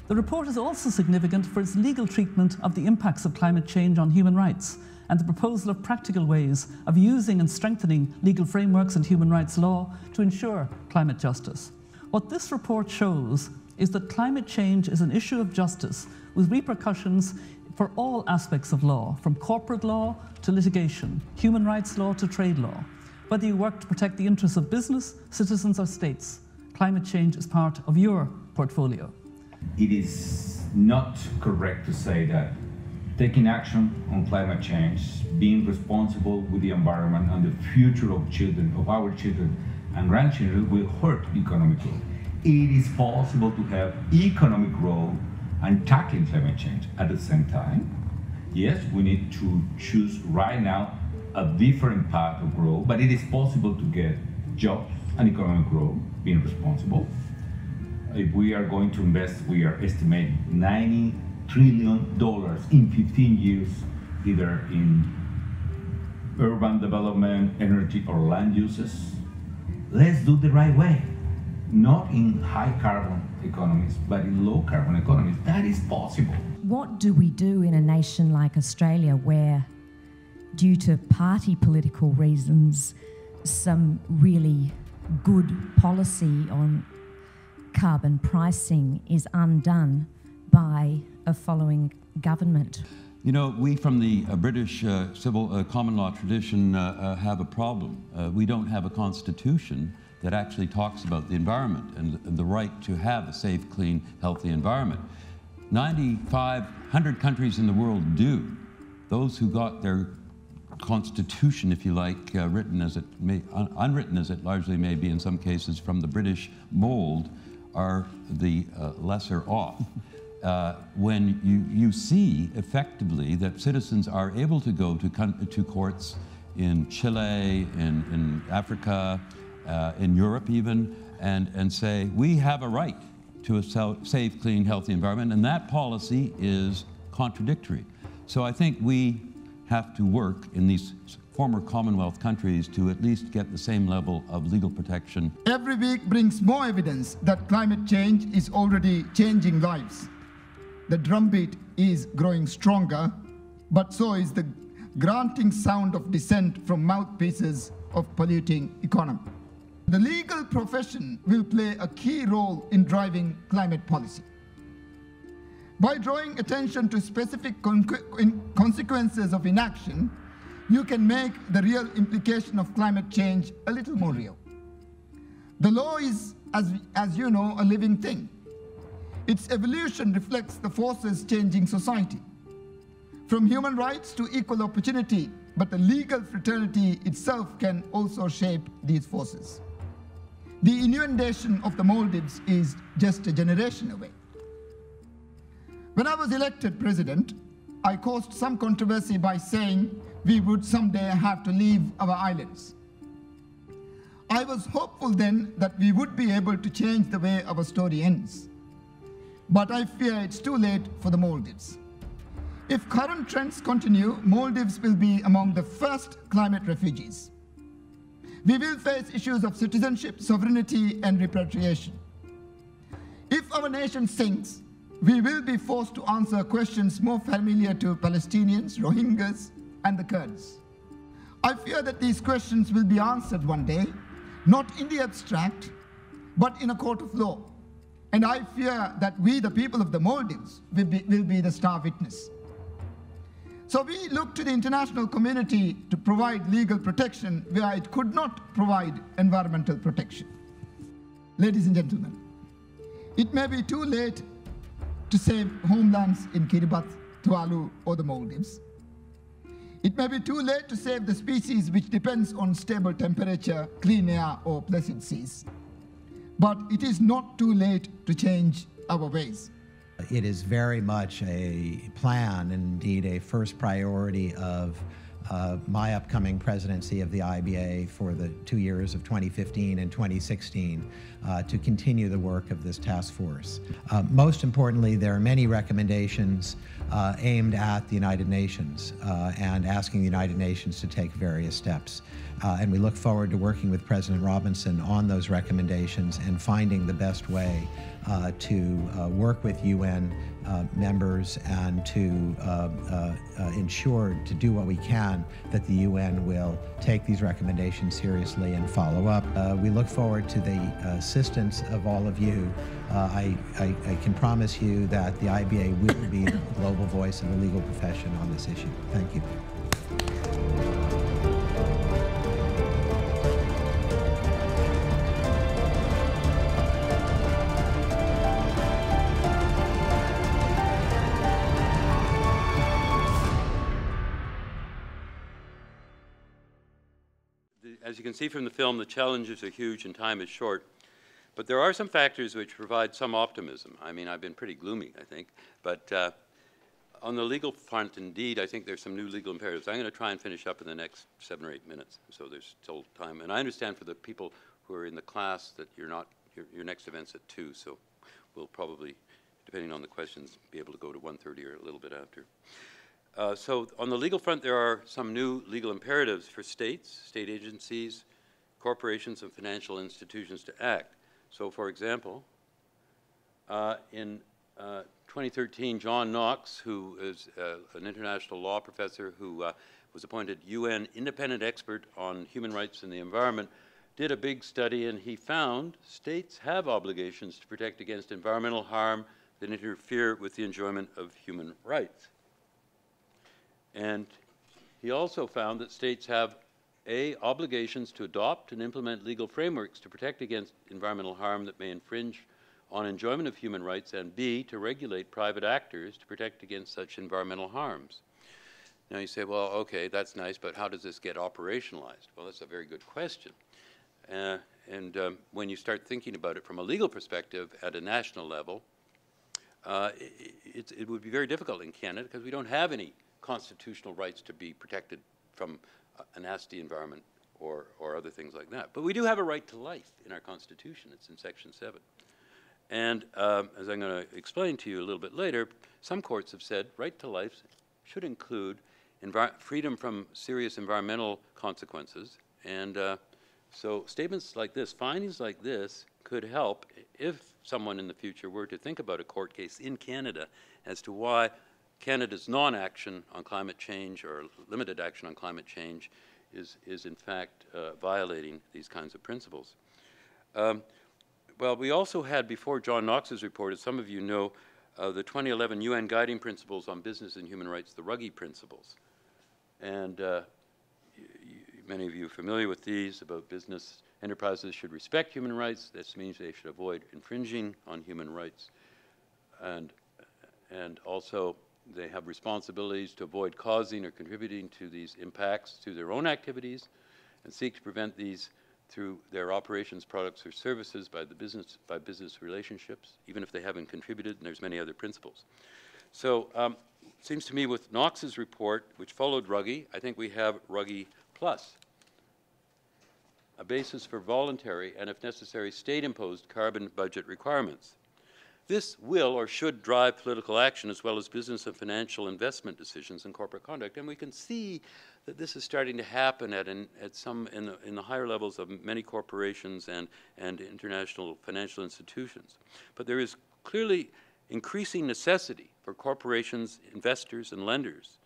The report is also significant for its legal treatment of the impacts of climate change on human rights and the proposal of practical ways of using and strengthening legal frameworks and human rights law to ensure climate justice. What this report shows is that climate change is an issue of justice with repercussions for all aspects of law, from corporate law to litigation, human rights law to trade law. Whether you work to protect the interests of business, citizens, or states, climate change is part of your portfolio. It is not correct to say that taking action on climate change, being responsible with the environment and the future of children, of our children and grandchildren will hurt economic growth. It is possible to have economic growth and tackling climate change at the same time. Yes, we need to choose right now a different path of growth, but it is possible to get jobs and economic growth being responsible. If we are going to invest, we are estimating 90 trillion dollars in 15 years, either in urban development, energy, or land uses. Let's do the right way, not in high carbon economies, but in low carbon economies. That is possible. What do we do in a nation like Australia where, due to party political reasons, some really good policy on carbon pricing is undone by a following government? You know, we from the uh, British uh, civil uh, common law tradition uh, uh, have a problem. Uh, we don't have a constitution that actually talks about the environment and the right to have a safe, clean, healthy environment. 9,500 countries in the world do. Those who got their constitution, if you like, uh, written as it may, un unwritten as it largely may be in some cases from the British mold, are the uh, lesser off. uh, when you, you see effectively that citizens are able to go to, to courts in Chile, in, in Africa, uh, in Europe even, and, and say, we have a right to a safe, clean, healthy environment, and that policy is contradictory. So I think we have to work in these former Commonwealth countries to at least get the same level of legal protection. Every week brings more evidence that climate change is already changing lives. The drumbeat is growing stronger, but so is the granting sound of dissent from mouthpieces of polluting economy. The legal profession will play a key role in driving climate policy. By drawing attention to specific con consequences of inaction, you can make the real implication of climate change a little more real. The law is, as, as you know, a living thing. Its evolution reflects the forces changing society. From human rights to equal opportunity, but the legal fraternity itself can also shape these forces. The inundation of the Maldives is just a generation away. When I was elected president, I caused some controversy by saying we would someday have to leave our islands. I was hopeful then that we would be able to change the way our story ends. But I fear it's too late for the Maldives. If current trends continue, Maldives will be among the first climate refugees. We will face issues of citizenship, sovereignty, and repatriation. If our nation sinks, we will be forced to answer questions more familiar to Palestinians, Rohingyas, and the Kurds. I fear that these questions will be answered one day, not in the abstract, but in a court of law. And I fear that we, the people of the Maldives, will be, will be the star witness. So we look to the international community to provide legal protection where it could not provide environmental protection. Ladies and gentlemen, it may be too late to save homelands in Kiribati, Tuvalu, or the Maldives. It may be too late to save the species which depends on stable temperature, clean air, or pleasant seas. But it is not too late to change our ways. It is very much a plan, and indeed a first priority of uh, my upcoming presidency of the IBA for the two years of 2015 and 2016 uh, to continue the work of this task force. Uh, most importantly, there are many recommendations uh, aimed at the United Nations uh, and asking the United Nations to take various steps. Uh, and we look forward to working with President Robinson on those recommendations and finding the best way uh, to uh, work with UN uh, members and to uh, uh, ensure to do what we can that the UN will take these recommendations seriously and follow up. we look forward to the assistance of all of you. I, I, I can promise you that the IBA will be the global voice of the legal profession on this issue. Thank you. As you can see from the film, the challenges are huge and time is short. But there are some factors which provide some optimism. I mean, I've been pretty gloomy, I think. But uh, on the legal front, indeed, I think there's some new legal imperatives. I'm going to try and finish up in the next seven or eight minutes, so there's still time. And I understand for the people who are in the class that you're not, your, your next event's at 2, so we'll probably, depending on the questions, be able to go to 1.30 or a little bit after. Uh, so on the legal front, there are some new legal imperatives for states, state agencies, corporations, and financial institutions to act. So for example, uh, in uh, 2013, John Knox, who is uh, an international law professor who uh, was appointed UN independent expert on human rights and the environment, did a big study and he found states have obligations to protect against environmental harm that interfere with the enjoyment of human rights. And he also found that states have A, obligations to adopt and implement legal frameworks to protect against environmental harm that may infringe on enjoyment of human rights, and B, to regulate private actors to protect against such environmental harms. Now you say, well, okay, that's nice, but how does this get operationalized? Well, that's a very good question. Uh, and um, when you start thinking about it from a legal perspective at a national level, uh, i- i- it would be very difficult in Canada because we don't have any constitutional rights to be protected from a- nasty environment or, or other things like that. But we do have a right to life in our Constitution. It's in Section 7. And um, as I'm going to explain to you a little bit later, some courts have said right to life should include freedom from serious environmental consequences. And uh, so statements like this, findings like this, could help if someone in the future were to think about a court case in Canada as to why Canada's non-action on climate change or limited action on climate change is, is in fact uh, violating these kinds of principles. Um, well, we also had before John Knox's report, as some of you know, uh, the 2011 UN Guiding Principles on Business and Human Rights, the Ruggie Principles. And uh, many of you are familiar with these about business enterprises should respect human rights. This means they should avoid infringing on human rights. And, and also, they have responsibilities to avoid causing or contributing to these impacts through their own activities and seek to prevent these through their operations, products, or services by the business by business relationships, even if they haven't contributed. And there's many other principles. So, um, it seems to me with Knox's report, which followed Ruggie, I think we have Ruggie Plus, a basis for voluntary and, if necessary, state-imposed carbon budget requirements. This will or should drive political action as well as business and financial investment decisions and corporate conduct. And we can see that this is starting to happen at, an, at some, in the, in the higher levels of many corporations and, and international financial institutions. But there is clearly increasing necessity for corporations, investors, and lenders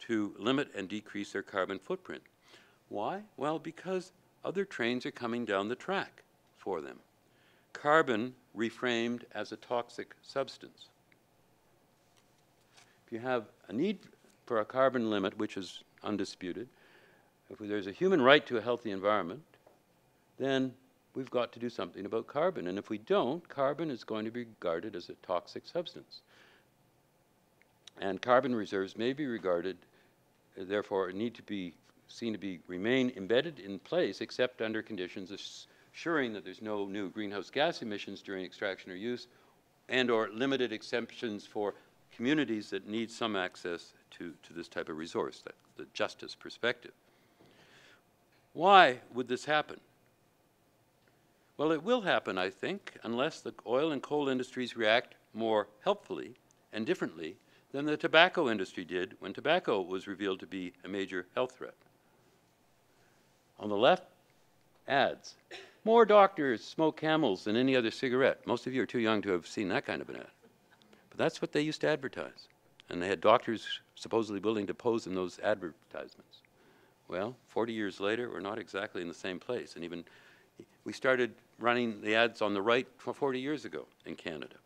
to limit and decrease their carbon footprint. Why? Well, because other trains are coming down the track for them. Carbon reframed as a toxic substance. If you have a need for a carbon limit, which is undisputed, if there's a human right to a healthy environment, then we've got to do something about carbon. And if we don't, carbon is going to be regarded as a toxic substance. And carbon reserves may be regarded, therefore, need to be seen to be remain embedded in place except under conditions assuring that there's no new greenhouse gas emissions during extraction or use and or limited exemptions for communities that need some access to, to this type of resource, that, the justice perspective. Why would this happen? Well, it will happen, I think, unless the oil and coal industries react more helpfully and differently than the tobacco industry did when tobacco was revealed to be a major health threat. On the left, ads. More doctors smoke camels than any other cigarette. Most of you are too young to have seen that kind of an ad. But that's what they used to advertise. And they had doctors supposedly willing to pose in those advertisements. Well, 40 years later, we're not exactly in the same place. And even we started running the ads on the right 40 years ago in Canada.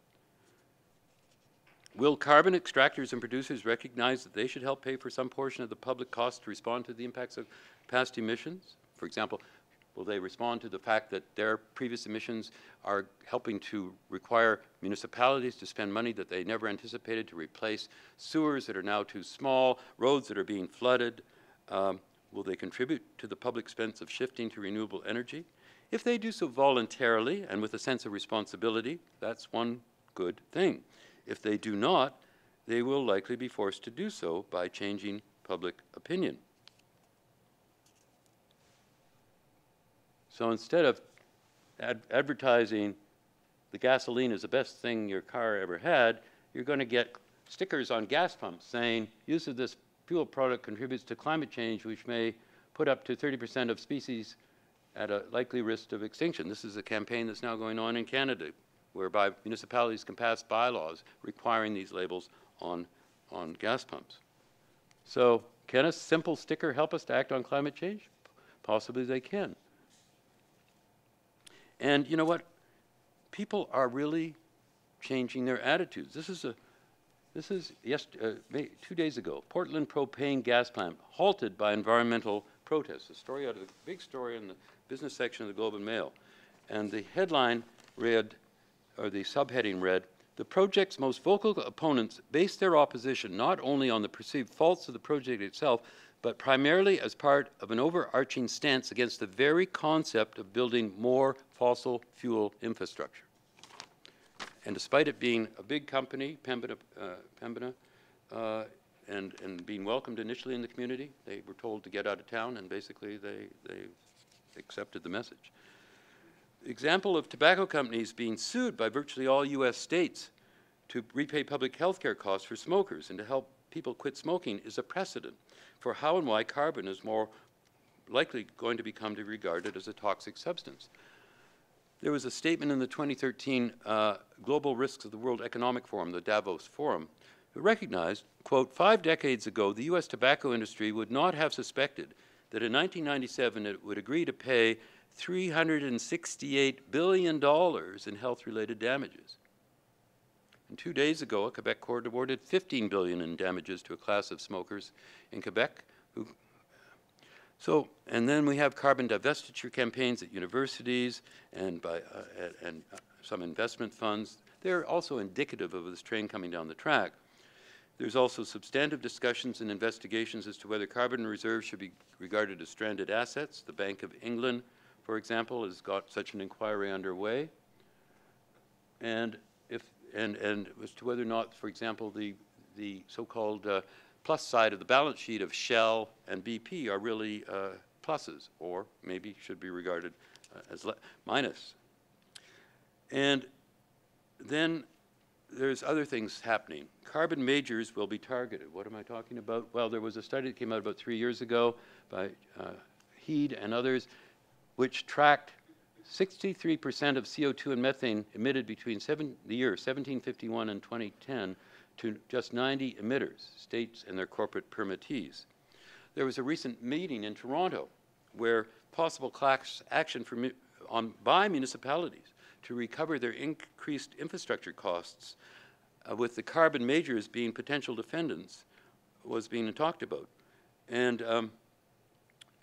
Will carbon extractors and producers recognize that they should help pay for some portion of the public cost to respond to the impacts of past emissions? For example, will they respond to the fact that their previous emissions are helping to require municipalities to spend money that they never anticipated to replace sewers that are now too small, roads that are being flooded? Um, will they contribute to the public expense of shifting to renewable energy? If they do so voluntarily and with a sense of responsibility, that's one good thing. If they do not, they will likely be forced to do so by changing public opinion. So instead of ad advertising the gasoline is the best thing your car ever had, you're going to get stickers on gas pumps saying use of this fuel product contributes to climate change, which may put up to 30% of species at a likely risk of extinction. This is a campaign that's now going on in Canada, whereby municipalities can pass bylaws requiring these labels on, on gas pumps. So can a simple sticker help us to act on climate change? Possibly they can. And you know what? People are really changing their attitudes. This is a this is yes, uh, two days ago. Portland propane gas plant halted by environmental protests. A story out of the big story in the business section of the Globe and Mail, and the headline read, or the subheading read, "The project's most vocal opponents base their opposition not only on the perceived faults of the project itself, but primarily as part of an overarching stance against the very concept of building more fossil fuel infrastructure." And despite it being a big company, Pembina, uh, Pembina uh, and, and being welcomed initially in the community, they were told to get out of town, and basically they, they accepted the message. Example of tobacco companies being sued by virtually all U.S. states to repay public health care costs for smokers and to help people quit smoking is a precedent for how and why carbon is more likely going to become to regarded as a toxic substance. There was a statement in the 2013 uh, Global Risks of the World Economic Forum, the Davos Forum, who recognized, quote, five decades ago, the U.S. tobacco industry would not have suspected that in 1997 it would agree to pay $368 billion in health-related damages. And two days ago, a Quebec court awarded 15 billion in damages to a class of smokers in Quebec who so, and then we have carbon divestiture campaigns at universities and by uh, and uh, some investment funds. They're also indicative of this train coming down the track. There's also substantive discussions and investigations as to whether carbon reserves should be regarded as stranded assets. The Bank of England, for example, has got such an inquiry underway. And and and as to whether or not, for example, the the so-called uh, plus side of the balance sheet of Shell and BP are really uh, pluses, or maybe should be regarded uh, as minus. And then there's other things happening. Carbon majors will be targeted. What am I talking about? Well, there was a study that came out about three years ago by uh, Heede and others, which tracked 63% of CO2 and methane emitted between seven, the year 1751 and 2010 to just 90 emitters, states and their corporate permittees. There was a recent meeting in Toronto where possible class action for, on, by municipalities to recover their increased infrastructure costs uh, with the carbon majors being potential defendants was being talked about. And, um,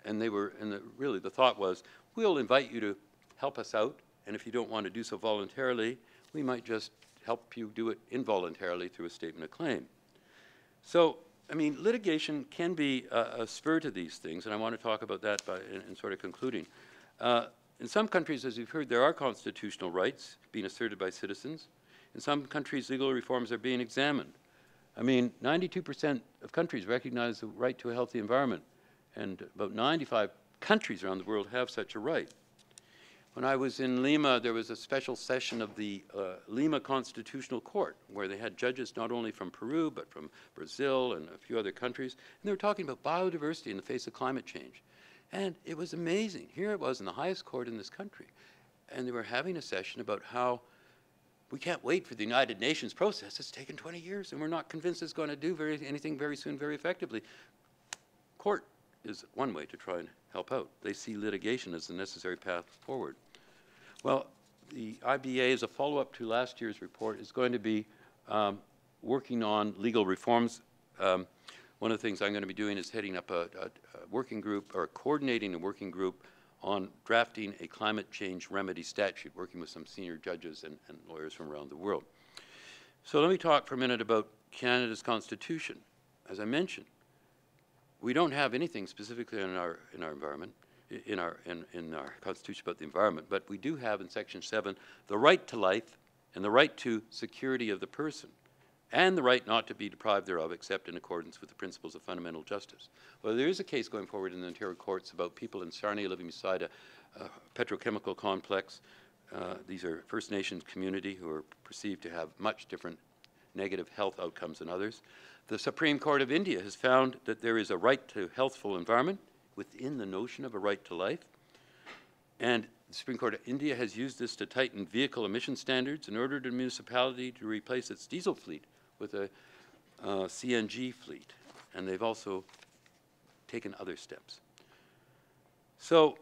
and they were, and the, really the thought was, we'll invite you to help us out, and if you don't want to do so voluntarily, we might just help you do it involuntarily through a statement of claim. So, I mean, litigation can be a, a spur to these things, and I want to talk about that by, in, in sort of concluding. Uh, in some countries, as you've heard, there are constitutional rights being asserted by citizens. In some countries, legal reforms are being examined. I mean, 92% of countries recognize the right to a healthy environment, and about 95 countries around the world have such a right. When I was in Lima, there was a special session of the uh, Lima Constitutional Court where they had judges not only from Peru but from Brazil and a few other countries, and they were talking about biodiversity in the face of climate change. And it was amazing. Here it was in the highest court in this country, and they were having a session about how we can't wait for the United Nations process. It's taken 20 years, and we're not convinced it's going to do very, anything very soon, very effectively. Court is one way to try and help out. They see litigation as the necessary path forward. Well, the IBA, as a follow-up to last year's report, is going to be um, working on legal reforms. Um, one of the things I'm going to be doing is heading up a, a, a, working group or coordinating a working group on drafting a climate change remedy statute, working with some senior judges and, and lawyers from around the world. So let me talk for a minute about Canada's constitution. As I mentioned, we don't have anything specifically in our, in our environment, in our, in, in our Constitution about the environment, but we do have in Section 7 the right to life and the right to security of the person and the right not to be deprived thereof except in accordance with the principles of fundamental justice. Well, there is a case going forward in the Ontario courts about people in Sarnia living beside a, a petrochemical complex. Uh, these are First Nations community who are perceived to have much different negative health outcomes than others. The Supreme Court of India has found that there is a right to healthful environment within the notion of a right to life. And the Supreme Court of India has used this to tighten vehicle emission standards in order to a municipality to replace its diesel fleet with a uh, CNG fleet. And they've also taken other steps. So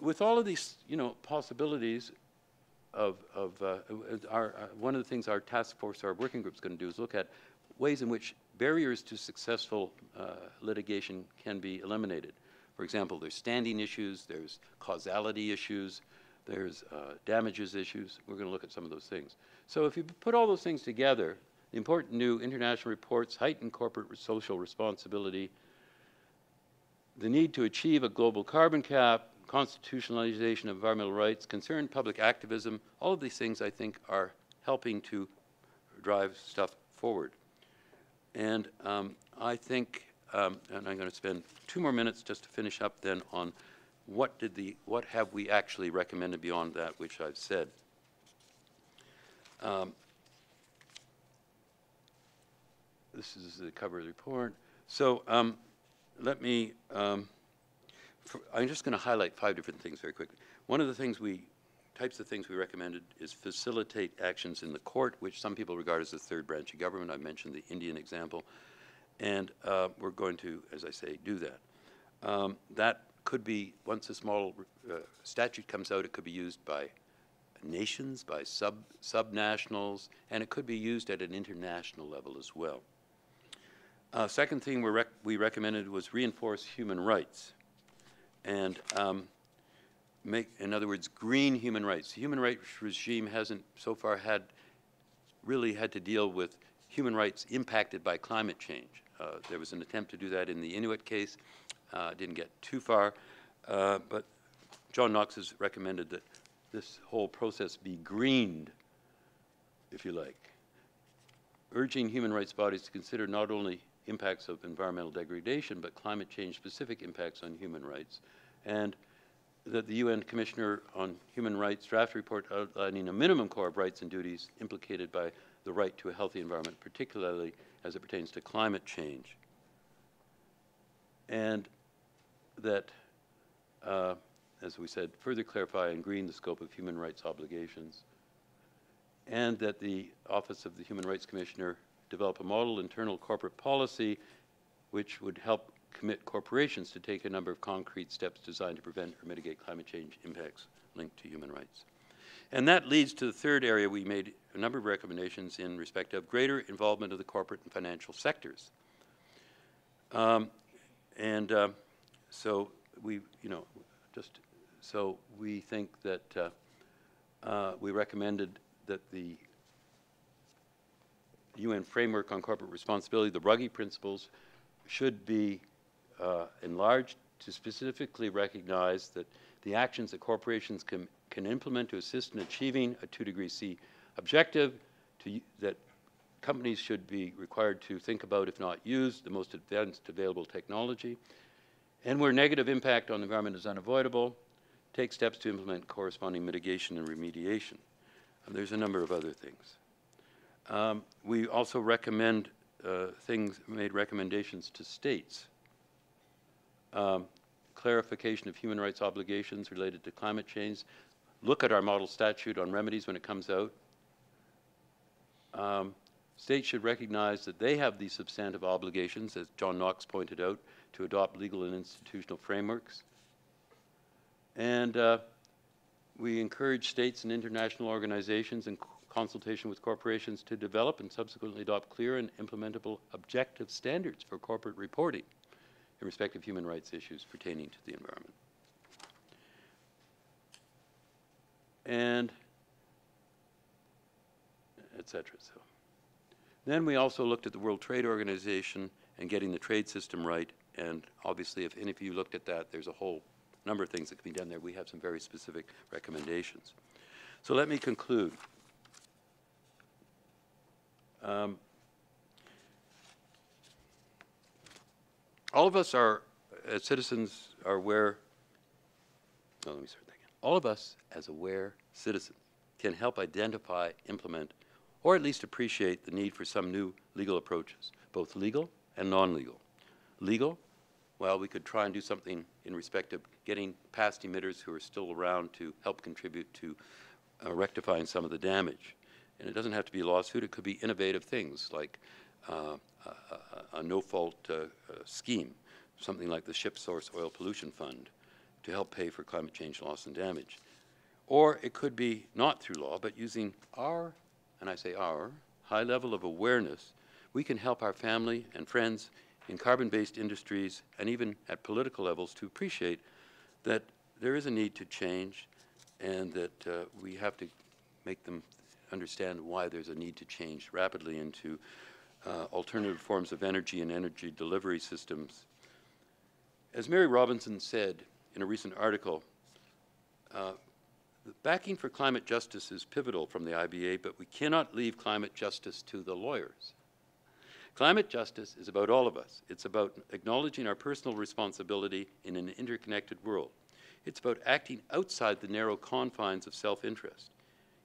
with all of these, you know, possibilities of, of uh, our, uh, one of the things our task force, our working group is going to do is look at ways in which barriers to successful uh, litigation can be eliminated. For example, there's standing issues, there's causality issues, there's uh, damages issues. We're going to look at some of those things. So if you put all those things together, the important new international reports heightened corporate social responsibility, the need to achieve a global carbon cap, constitutionalization of environmental rights, concerned public activism, all of these things I think are helping to drive stuff forward. And um, I think, um, and I'm going to spend two more minutes just to finish up then on what did the, what have we actually recommended beyond that which I've said. Um, this is the cover of the report. So um, let me, um, for, I'm just going to highlight five different things very quickly. One of the things we, types of things we recommended is facilitate actions in the court, which some people regard as the third branch of government. I mentioned the Indian example. And uh, we're going to, as I say, do that. Um, that could be, once this model uh, statute comes out, it could be used by nations, by sub, subnationals, and it could be used at an international level as well. Uh, second thing we, rec we recommended was reinforce human rights. And um, make, in other words, green human rights. The human rights regime hasn't so far had, really had to deal with human rights impacted by climate change. Uh, there was an attempt to do that in the Inuit case. Uh, didn't get too far. Uh, but John Knox has recommended that this whole process be greened, if you like, urging human rights bodies to consider not only impacts of environmental degradation, but climate change specific impacts on human rights. And that the UN Commissioner on Human Rights draft report outlining a minimum core of rights and duties implicated by the right to a healthy environment, particularly as it pertains to climate change. And that, uh, as we said, further clarify and green the scope of human rights obligations, and that the Office of the Human Rights Commissioner develop a model internal corporate policy which would help commit corporations to take a number of concrete steps designed to prevent or mitigate climate change impacts linked to human rights. And that leads to the third area we made a number of recommendations in respect of greater involvement of the corporate and financial sectors. Um, and uh, so we, you know, just so we think that uh, uh, we recommended that the UN framework on corporate responsibility, the Ruggie principles, should be uh, enlarged to specifically recognize that the actions that corporations can, can implement to assist in achieving a 2 degree C objective to, that companies should be required to think about, if not use, the most advanced available technology. And where negative impact on the environment is unavoidable, take steps to implement corresponding mitigation and remediation. And there's a number of other things. Um, we also recommend uh, things, made recommendations to states. Um, clarification of human rights obligations related to climate change. Look at our model statute on remedies when it comes out. Um, states should recognize that they have these substantive obligations, as John Knox pointed out, to adopt legal and institutional frameworks. And uh, we encourage states and international organizations in consultation with corporations to develop and subsequently adopt clear and implementable objective standards for corporate reporting in respect of human rights issues pertaining to the environment. And etc. So then we also looked at the World Trade Organization and getting the trade system right. And obviously, if any of you looked at that, there's a whole number of things that can be done there. We have some very specific recommendations. So let me conclude. Um, all of us are, as citizens, are aware. No, let me start that again. All of us, as aware citizens, can help identify, implement, or at least appreciate the need for some new legal approaches, both legal and non-legal. Legal, well, we could try and do something in respect of getting past emitters who are still around to help contribute to uh, rectifying some of the damage. And it doesn't have to be a lawsuit, it could be innovative things like uh, a, a no-fault uh, uh, scheme, something like the Ship Source Oil Pollution Fund to help pay for climate change loss and damage. Or it could be not through law, but using our and I say our, high level of awareness, we can help our family and friends in carbon-based industries and even at political levels to appreciate that there is a need to change and that uh, we have to make them understand why there's a need to change rapidly into uh, alternative forms of energy and energy delivery systems. As Mary Robinson said in a recent article, uh, The backing for climate justice is pivotal from the IBA, but we cannot leave climate justice to the lawyers. Climate justice is about all of us. It's about acknowledging our personal responsibility in an interconnected world. It's about acting outside the narrow confines of self-interest,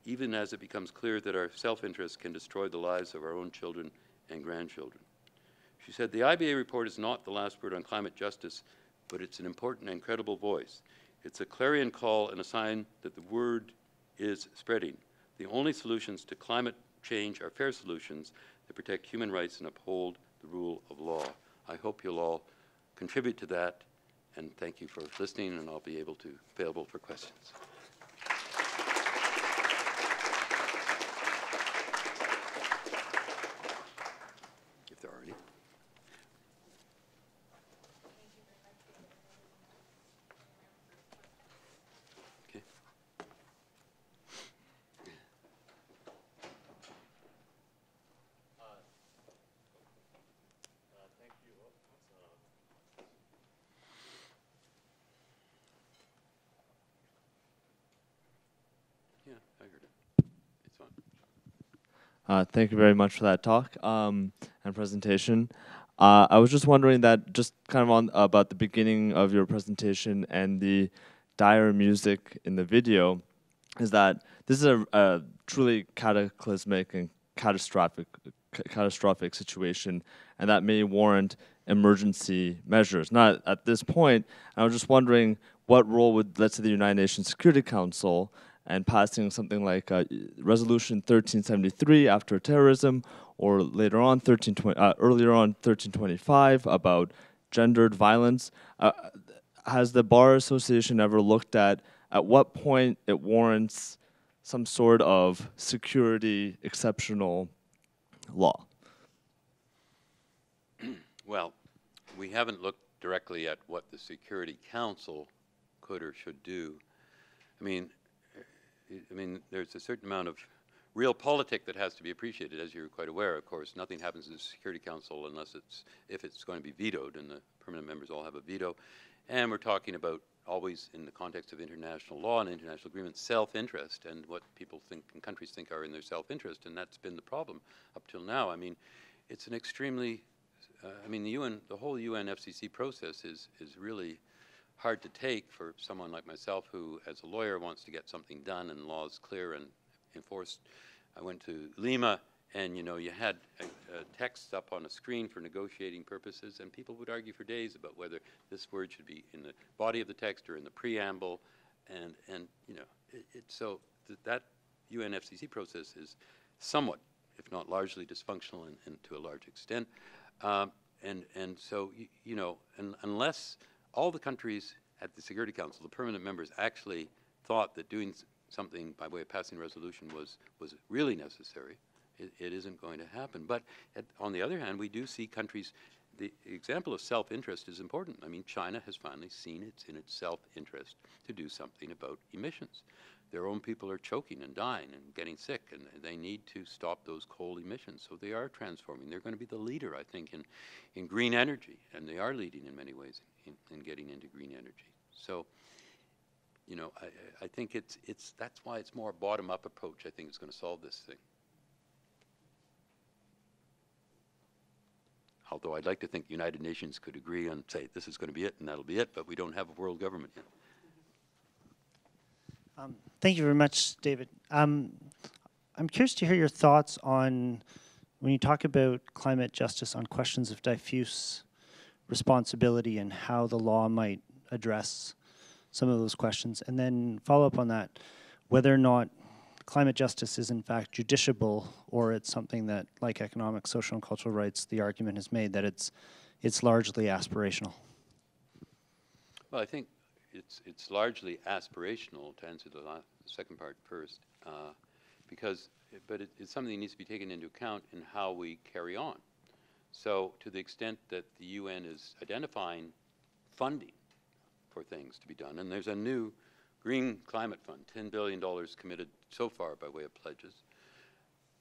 even as it becomes clear that our self-interest can destroy the lives of our own children and grandchildren. She said, the IBA report is not the last word on climate justice, but it's an important and credible voice. It's a clarion call and a sign that the word is spreading. The only solutions to climate change are fair solutions that protect human rights and uphold the rule of law. I hope you'll all contribute to that, and thank you for listening, and I'll be able to available for questions. If there are any. Okay. Yeah, I heard it. It's on. Uh, thank you very much for that talk um, and presentation. Uh, I was just wondering that, just kind of on about the beginning of your presentation and the dire music in the video, is that this is a, a truly cataclysmic and catastrophic catastrophic situation, and that may warrant emergency measures. Not at this point. I was just wondering what role would, let's say, the United Nations Security Council and passing something like uh, Resolution 1373 after terrorism, or later on 1320, uh, earlier on 1325 about gendered violence. Uh, has the Bar Association ever looked at at what point it warrants some sort of security exceptional law? Well, we haven't looked directly at what the Security Council could or should do. I mean, I- mean, there's a certain amount of realpolitik that has to be appreciated, as you're quite aware, of course. Nothing happens in the Security Council unless it's, if it's going to be vetoed, and the permanent members all have a veto. And we're talking about always in the context of international law and international agreements, self-interest and what people think and countries think are in their self-interest, and that's been the problem up till now. I mean, it's an extremely, uh, I mean, the UN, the whole UN FCC process is is really hard to take for someone like myself who, as a lawyer, wants to get something done and laws clear and enforced. I went to Lima, and you know, you had uh, text up on a screen for negotiating purposes, and people would argue for days about whether this word should be in the body of the text or in the preamble, and and you know, it, it so th- that UNFCCC process is somewhat, if not largely, dysfunctional and, and to a large extent. Um, and, and so, you, you know, un unless all the countries at the Security Council, the permanent members, actually thought that doing something by way of passing a resolution was, was really necessary, it, it isn't going to happen. But at, on the other hand, we do see countries, the example of self-interest is important. I mean, China has finally seen it's in its self-interest to do something about emissions. Their own people are choking and dying and getting sick, and they need to stop those coal emissions. So they are transforming. They're going to be the leader, I think, in, in green energy, and they are leading in many ways in, in getting into green energy. So, you know, I, I- think it's, it's, that's why it's more a bottom-up approach, I think, is going to solve this thing. Although I'd like to think United Nations could agree and say, this is going to be it, and that'll be it, but we don't have a world government yet. Um, Thank you very much, David. Um, I'm curious to hear your thoughts on when you talk about climate justice on questions of diffuse responsibility and how the law might address some of those questions. And then follow up on that, whether or not climate justice is in fact judiciable or it's something that, like economic, social, and cultural rights, the argument has made that it's, it's largely aspirational. Well, I think it's, it's largely aspirational, to answer the la- the second part first, uh, because, but it, it's something that needs to be taken into account in how we carry on. So to the extent that the UN is identifying funding for things to be done, and there's a new Green Climate Fund, $10 billion committed so far by way of pledges,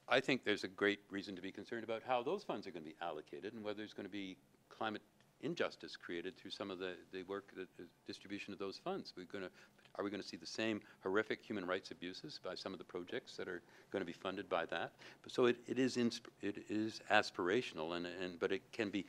I think there's a great reason to be concerned about how those funds are going to be allocated and whether there's going to be climate injustice created through some of the, the work, the, the distribution of those funds. We're going to Are we going to see the same horrific human rights abuses by some of the projects that are going to be funded by that? But so it, it is it is aspirational, and, and but it can be.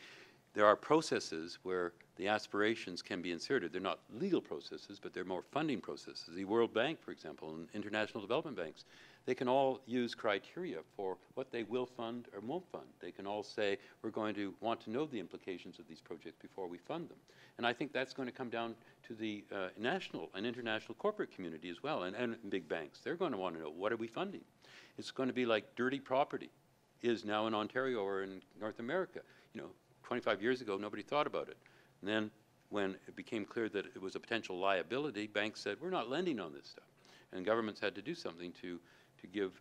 There are processes where the aspirations can be inserted. They're not legal processes, but they're more funding processes. The World Bank, for example, and international development banks, they can all use criteria for what they will fund or won't fund. They can all say, we're going to want to know the implications of these projects before we fund them. And I think that's going to come down to the uh, national and international corporate community as well, and, and big banks. They're going to want to know, what are we funding? It's going to be like dirty property is now in Ontario or in North America. You know, 25 years ago, nobody thought about it. And then when it became clear that it was a potential liability, banks said, we're not lending on this stuff. And governments had to do something to, to give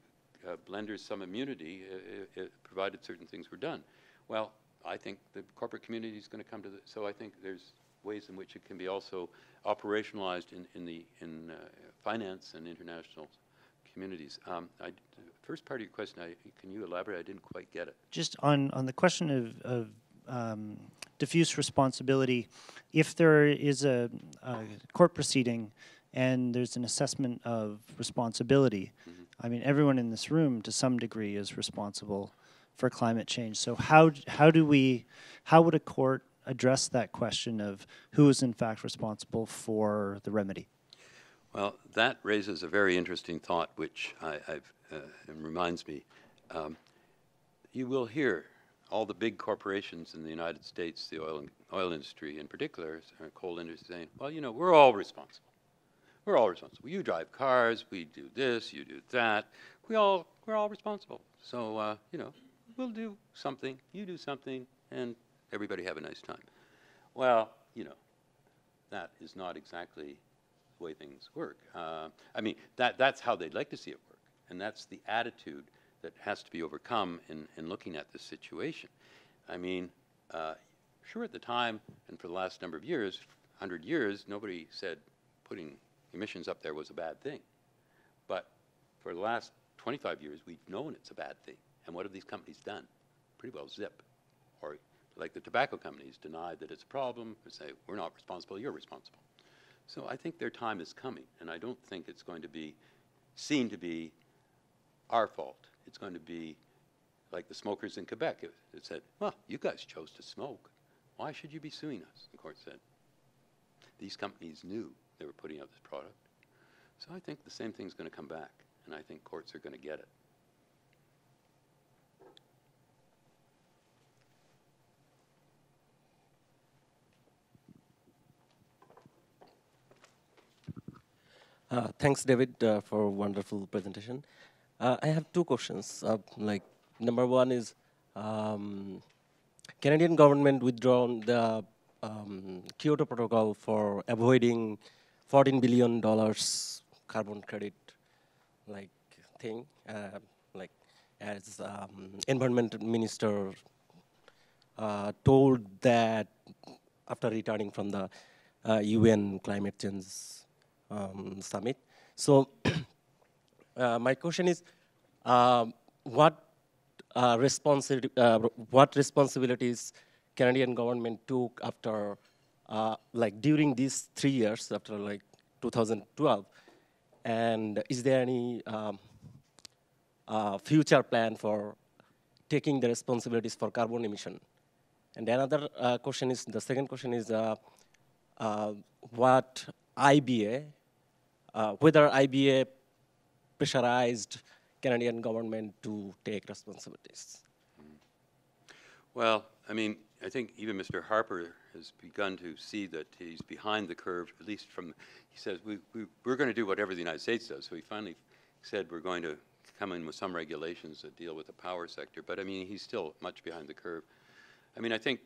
uh, lenders some immunity, uh, uh, provided certain things were done. Well, I think the corporate community is going to come to the, so I think there's ways in which it can be also operationalized in, in the, in uh, finance and international communities. Um, I, first part of your question, I, can you elaborate? I didn't quite get it. Just on, on the question of, of um, diffuse responsibility, if there is a, a, court proceeding and there's an assessment of responsibility, mm -hmm. I mean, everyone in this room to some degree is responsible for climate change. So how, how do we, how would a court address that question of who is in fact responsible for the remedy? Well, that raises a very interesting thought, which I, uh, reminds me. Um, you will hear all the big corporations in the United States, the oil, oil industry in particular, uh, coal industry, saying, well, you know, we're all responsible. We're all responsible. You drive cars, we do this, you do that. We all, we're all responsible. So, uh, you know, we'll do something, you do something, and everybody have a nice time. Well, you know, that is not exactly the way things work. Uh, I mean, that, that's how they'd like to see it work, and that's the attitude that has to be overcome in, in looking at this situation. I mean, uh, sure, at the time and for the last number of years, 100 years, nobody said putting emissions up there was a bad thing. But for the last 25 years, we've known it's a bad thing. And what have these companies done? Pretty well zip. Or like the tobacco companies deny that it's a problem or say, we're not responsible, you're responsible. So I think their time is coming, and I don't think it's going to be seen to be our fault. It's going to be like the smokers in Quebec. It, it said, well, you guys chose to smoke. Why should you be suing us? The court said, these companies knew they were putting out this product. So I think the same thing's going to come back, and I think courts are going to get it. Uh, thanks, David, uh, for a wonderful presentation. Uh, I have two questions. Uh, like, number one is, um, Canadian government withdrawn the um, Kyoto Protocol for avoiding 14 billion dollars carbon credit, like thing, uh, like as um, environment minister told that after returning from the UN climate change um, summit. So uh, my question is, uh, what uh, responsi uh, what responsibilities Canadian government took after, uh, like during these three years after like 2012, and is there any um, uh, future plan for taking the responsibilities for carbon emission? And another question is, the second question is, what IBA uh, whether IBA pressurized Canadian government to take responsibilities. Well, I mean, I think even Mr. Harper has begun to see that he's behind the curve, at least from, he says, we, we, we're going to do whatever the United States does. So he finally said we're going to come in with some regulations that deal with the power sector. But I mean, he's still much behind the curve. I mean, I think,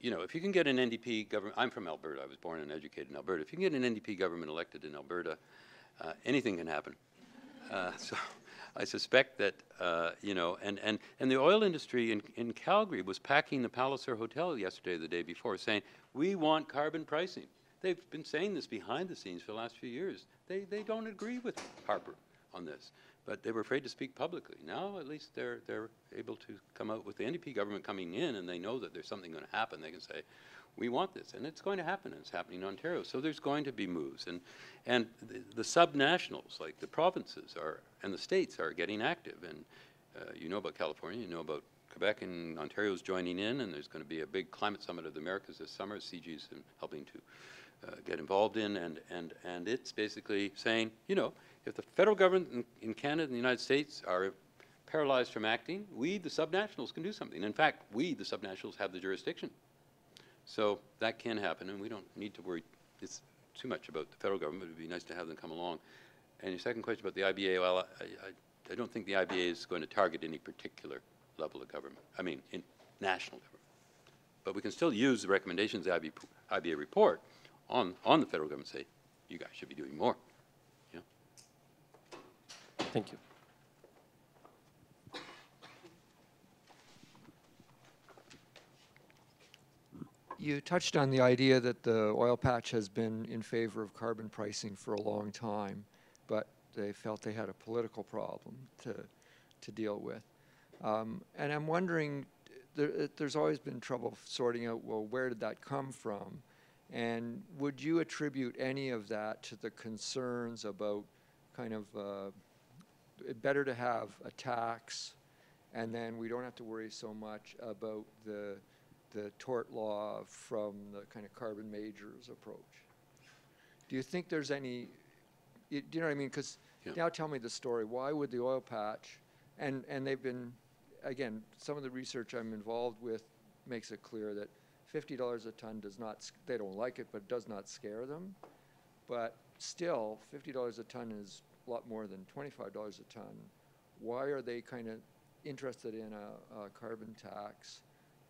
you know, if you can get an NDP government, I'm from Alberta, I was born and educated in Alberta. If you can get an NDP government elected in Alberta, uh, anything can happen. Uh, so I suspect that, uh, you know, and, and, and the oil industry in, in Calgary was packing the Palliser Hotel yesterday the day before saying, we want carbon pricing. They've been saying this behind the scenes for the last few years. They, they don't agree with Harper on this. But they were afraid to speak publicly. Now, at least they're, they're able to come out with the NDP government coming in and they know that there's something going to happen. They can say, we want this, and it's going to happen, and it's happening in Ontario. So there's going to be moves, and and the, the subnationals, like the provinces are and the states, are getting active. And uh, you know about California, you know about Quebec, and Ontario's joining in, and there's going to be a big climate summit of the Americas this summer. CIGI's helping to uh, get involved in, and and and it's basically saying, you know, if the federal government in, in Canada and the United States are paralyzed from acting, we, the subnationals, can do something. In fact, we, the subnationals, have the jurisdiction so that can happen, and we don't need to worry it's too much about the federal government. It would be nice to have them come along. And your second question about the IBA, well, I, I, I don't think the IBA is going to target any particular level of government. I mean, in national government. But we can still use the recommendations of the IBA, report on, on the federal government say, you guys should be doing more. Thank you. You touched on the idea that the oil patch has been in favor of carbon pricing for a long time, but they felt they had a political problem to, to deal with. Um, and I'm wondering, there, there's always been trouble sorting out, well, where did that come from? And would you attribute any of that to the concerns about kind of uh, better to have a tax and then we don't have to worry so much about the the tort law from the kind of carbon majors approach. Do you think there's any, you, do you know what I mean? Because Yeah. now tell me the story. Why would the oil patch, and, and they've been, again, some of the research I'm involved with makes it clear that $50 a ton does not, they don't like it, but it does not scare them. But still, $50 a ton is lot more than $25 a ton. Why are they kind of interested in a, a carbon tax?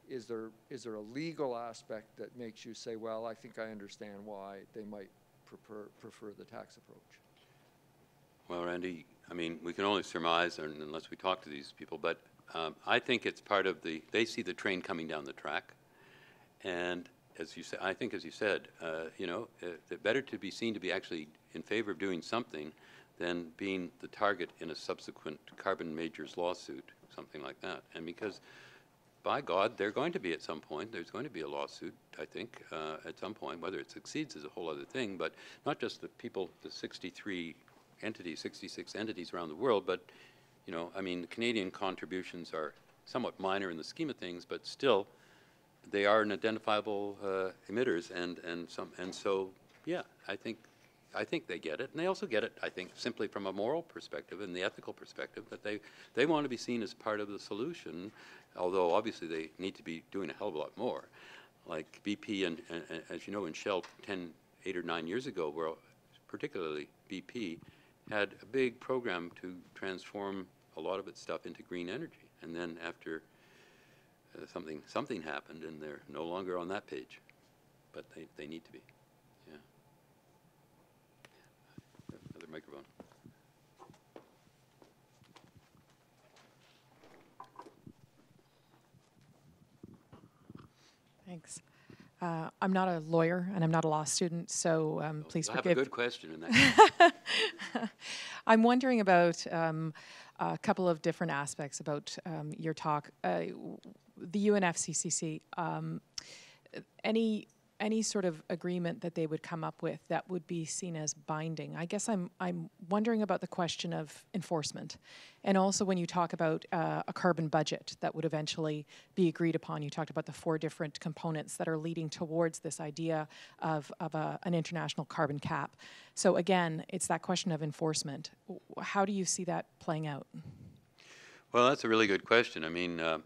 is there is there a legal aspect that makes you say, well, I think I understand why they might prefer prefer the tax approach? Well, Randy, I mean, we can only surmise un- unless we talk to these people, but um, I think it's part of the, they see the train coming down the track. And as you said, I think as you said, uh, you know, uh, better to be seen to be actually in favor of doing something than being the target in a subsequent carbon majors lawsuit, something like that. And because by God, they're going to be at some point. There's going to be a lawsuit, I think, uh, at some point. Whether it succeeds is a whole other thing, but not just the people, the 63 entities, 66 entities around the world, but, you know, I mean, the Canadian contributions are somewhat minor in the scheme of things, but still, they are an identifiable uh, emitters, and, and some, and so, yeah, I think, I think they get it, and they also get it, I think, simply from a moral perspective and the ethical perspective, that they, they want to be seen as part of the solution, although obviously they need to be doing a hell of a lot more. Like BP and, and, and as you know, in Shell 10, eight or nine years ago, where particularly BP had a big program to transform a lot of its stuff into green energy. And then after uh, something, something happened, and they're no longer on that page, but they, they need to be. Yeah. Another microphone. Thanks. Uh, I'm not a lawyer and I'm not a law student, so um, please I have a good question in that. I'm wondering about um, a couple of different aspects about um, your talk. Uh, the UNFCCC, um, any any sort of agreement that they would come up with that would be seen as binding. I guess I'm I'm wondering about the question of enforcement, and also when you talk about uh, a carbon budget that would eventually be agreed upon. You talked about the four different components that are leading towards this idea of of a, an international carbon cap. So again, it's that question of enforcement. How do you see that playing out? Well, that's a really good question. I mean, uh,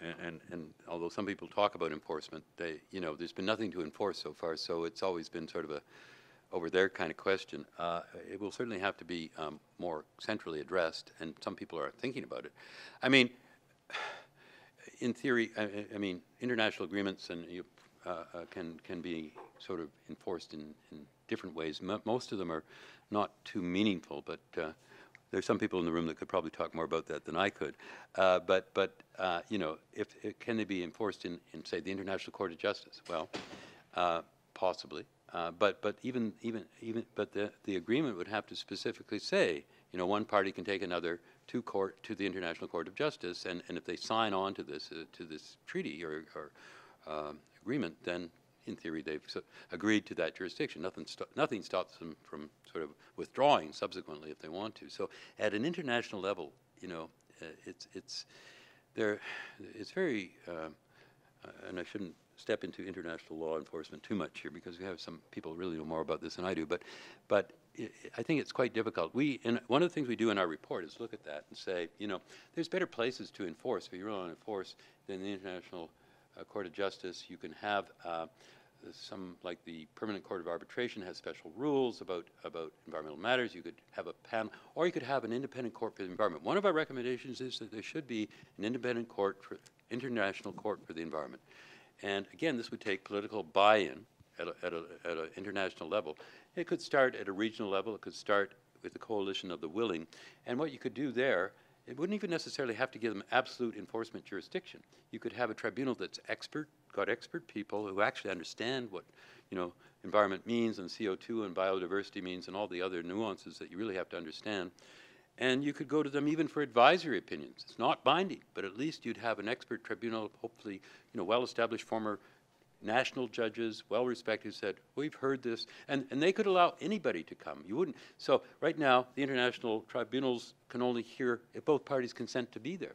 and, and, although some people talk about enforcement, they, you know, there's been nothing to enforce so far, so it's always been sort of a over there kind of question. Uh, it will certainly have to be um, more centrally addressed, and some people are thinking about it. I mean, in theory, I, I- I mean, international agreements and you, uh, uh, can can be sort of enforced in, in different ways. M- most of them are not too meaningful, but uh, there's some people in the room that could probably talk more about that than I could. Uh, but but uh, you know, if, if can they be enforced in, in say the International Court of Justice? Well, uh, possibly. Uh, but but even even even but the the agreement would have to specifically say You know, one party can take another to court, to the International Court of Justice, and, and if they sign on to this, uh, to this treaty or, or um, agreement, then in theory they've agreed to that jurisdiction. Nothing, nothing stops them from sort of withdrawing subsequently if they want to. So at an international level, you know, uh, it's, it's, there, it's very, um, uh, and I shouldn't step into international law enforcement too much here because we have some people really know more about this than I do, but, but i I think it's quite difficult. We, and one of the things we do in our report is look at that and say, you know, there's better places to enforce, if you really want to enforce, than the International uh, Court of Justice. You can have uh, some, like the Permanent Court of Arbitration has special rules about, about environmental matters. You could have a panel, or you could have an independent court for the environment. One of our recommendations is that there should be an independent court for, international court for the environment. And again, this would take political buy-in at an at a, at a international level. It could start at a regional level. It could start with the coalition of the willing. And what you could do there, it wouldn't even necessarily have to give them absolute enforcement jurisdiction. You could have a tribunal that's expert, got expert people who actually understand what, you know, environment means and CO2 and biodiversity means and all the other nuances that you really have to understand. And you could go to them even for advisory opinions. It's not binding, but at least you'd have an expert tribunal, hopefully, you know, well-established former national judges, well-respected, said, we've heard this, and, and they could allow anybody to come. You wouldn't. So right now, the international tribunals can only hear if both parties consent to be there.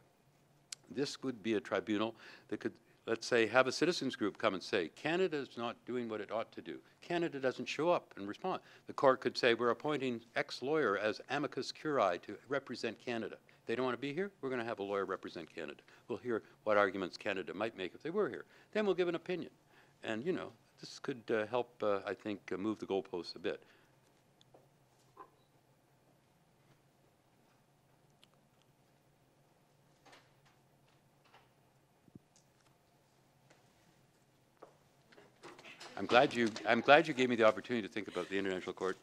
This would be a tribunal that could, let's say, have a citizens group come and say, Canada is not doing what it ought to do. Canada doesn't show up and respond. The court could say, we're appointing ex lawyer as amicus curiae to represent Canada. They don't want to be here, we're going to have a lawyer represent Canada. We'll hear what arguments Canada might make if they were here. Then we'll give an opinion. And, you know, this could uh, help, uh, I think, uh, move the goalposts a bit. I'm glad you, I'm glad you gave me the opportunity to think about the International Court.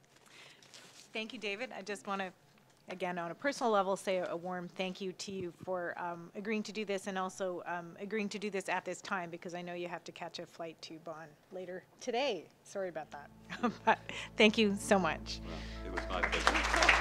Thank you, David. I just want to, again, on a personal level, say a warm thank you to you for um, agreeing to do this and also um, agreeing to do this at this time because I know you have to catch a flight to Bonn later today. Sorry about that. but thank you so much. It was my pleasure.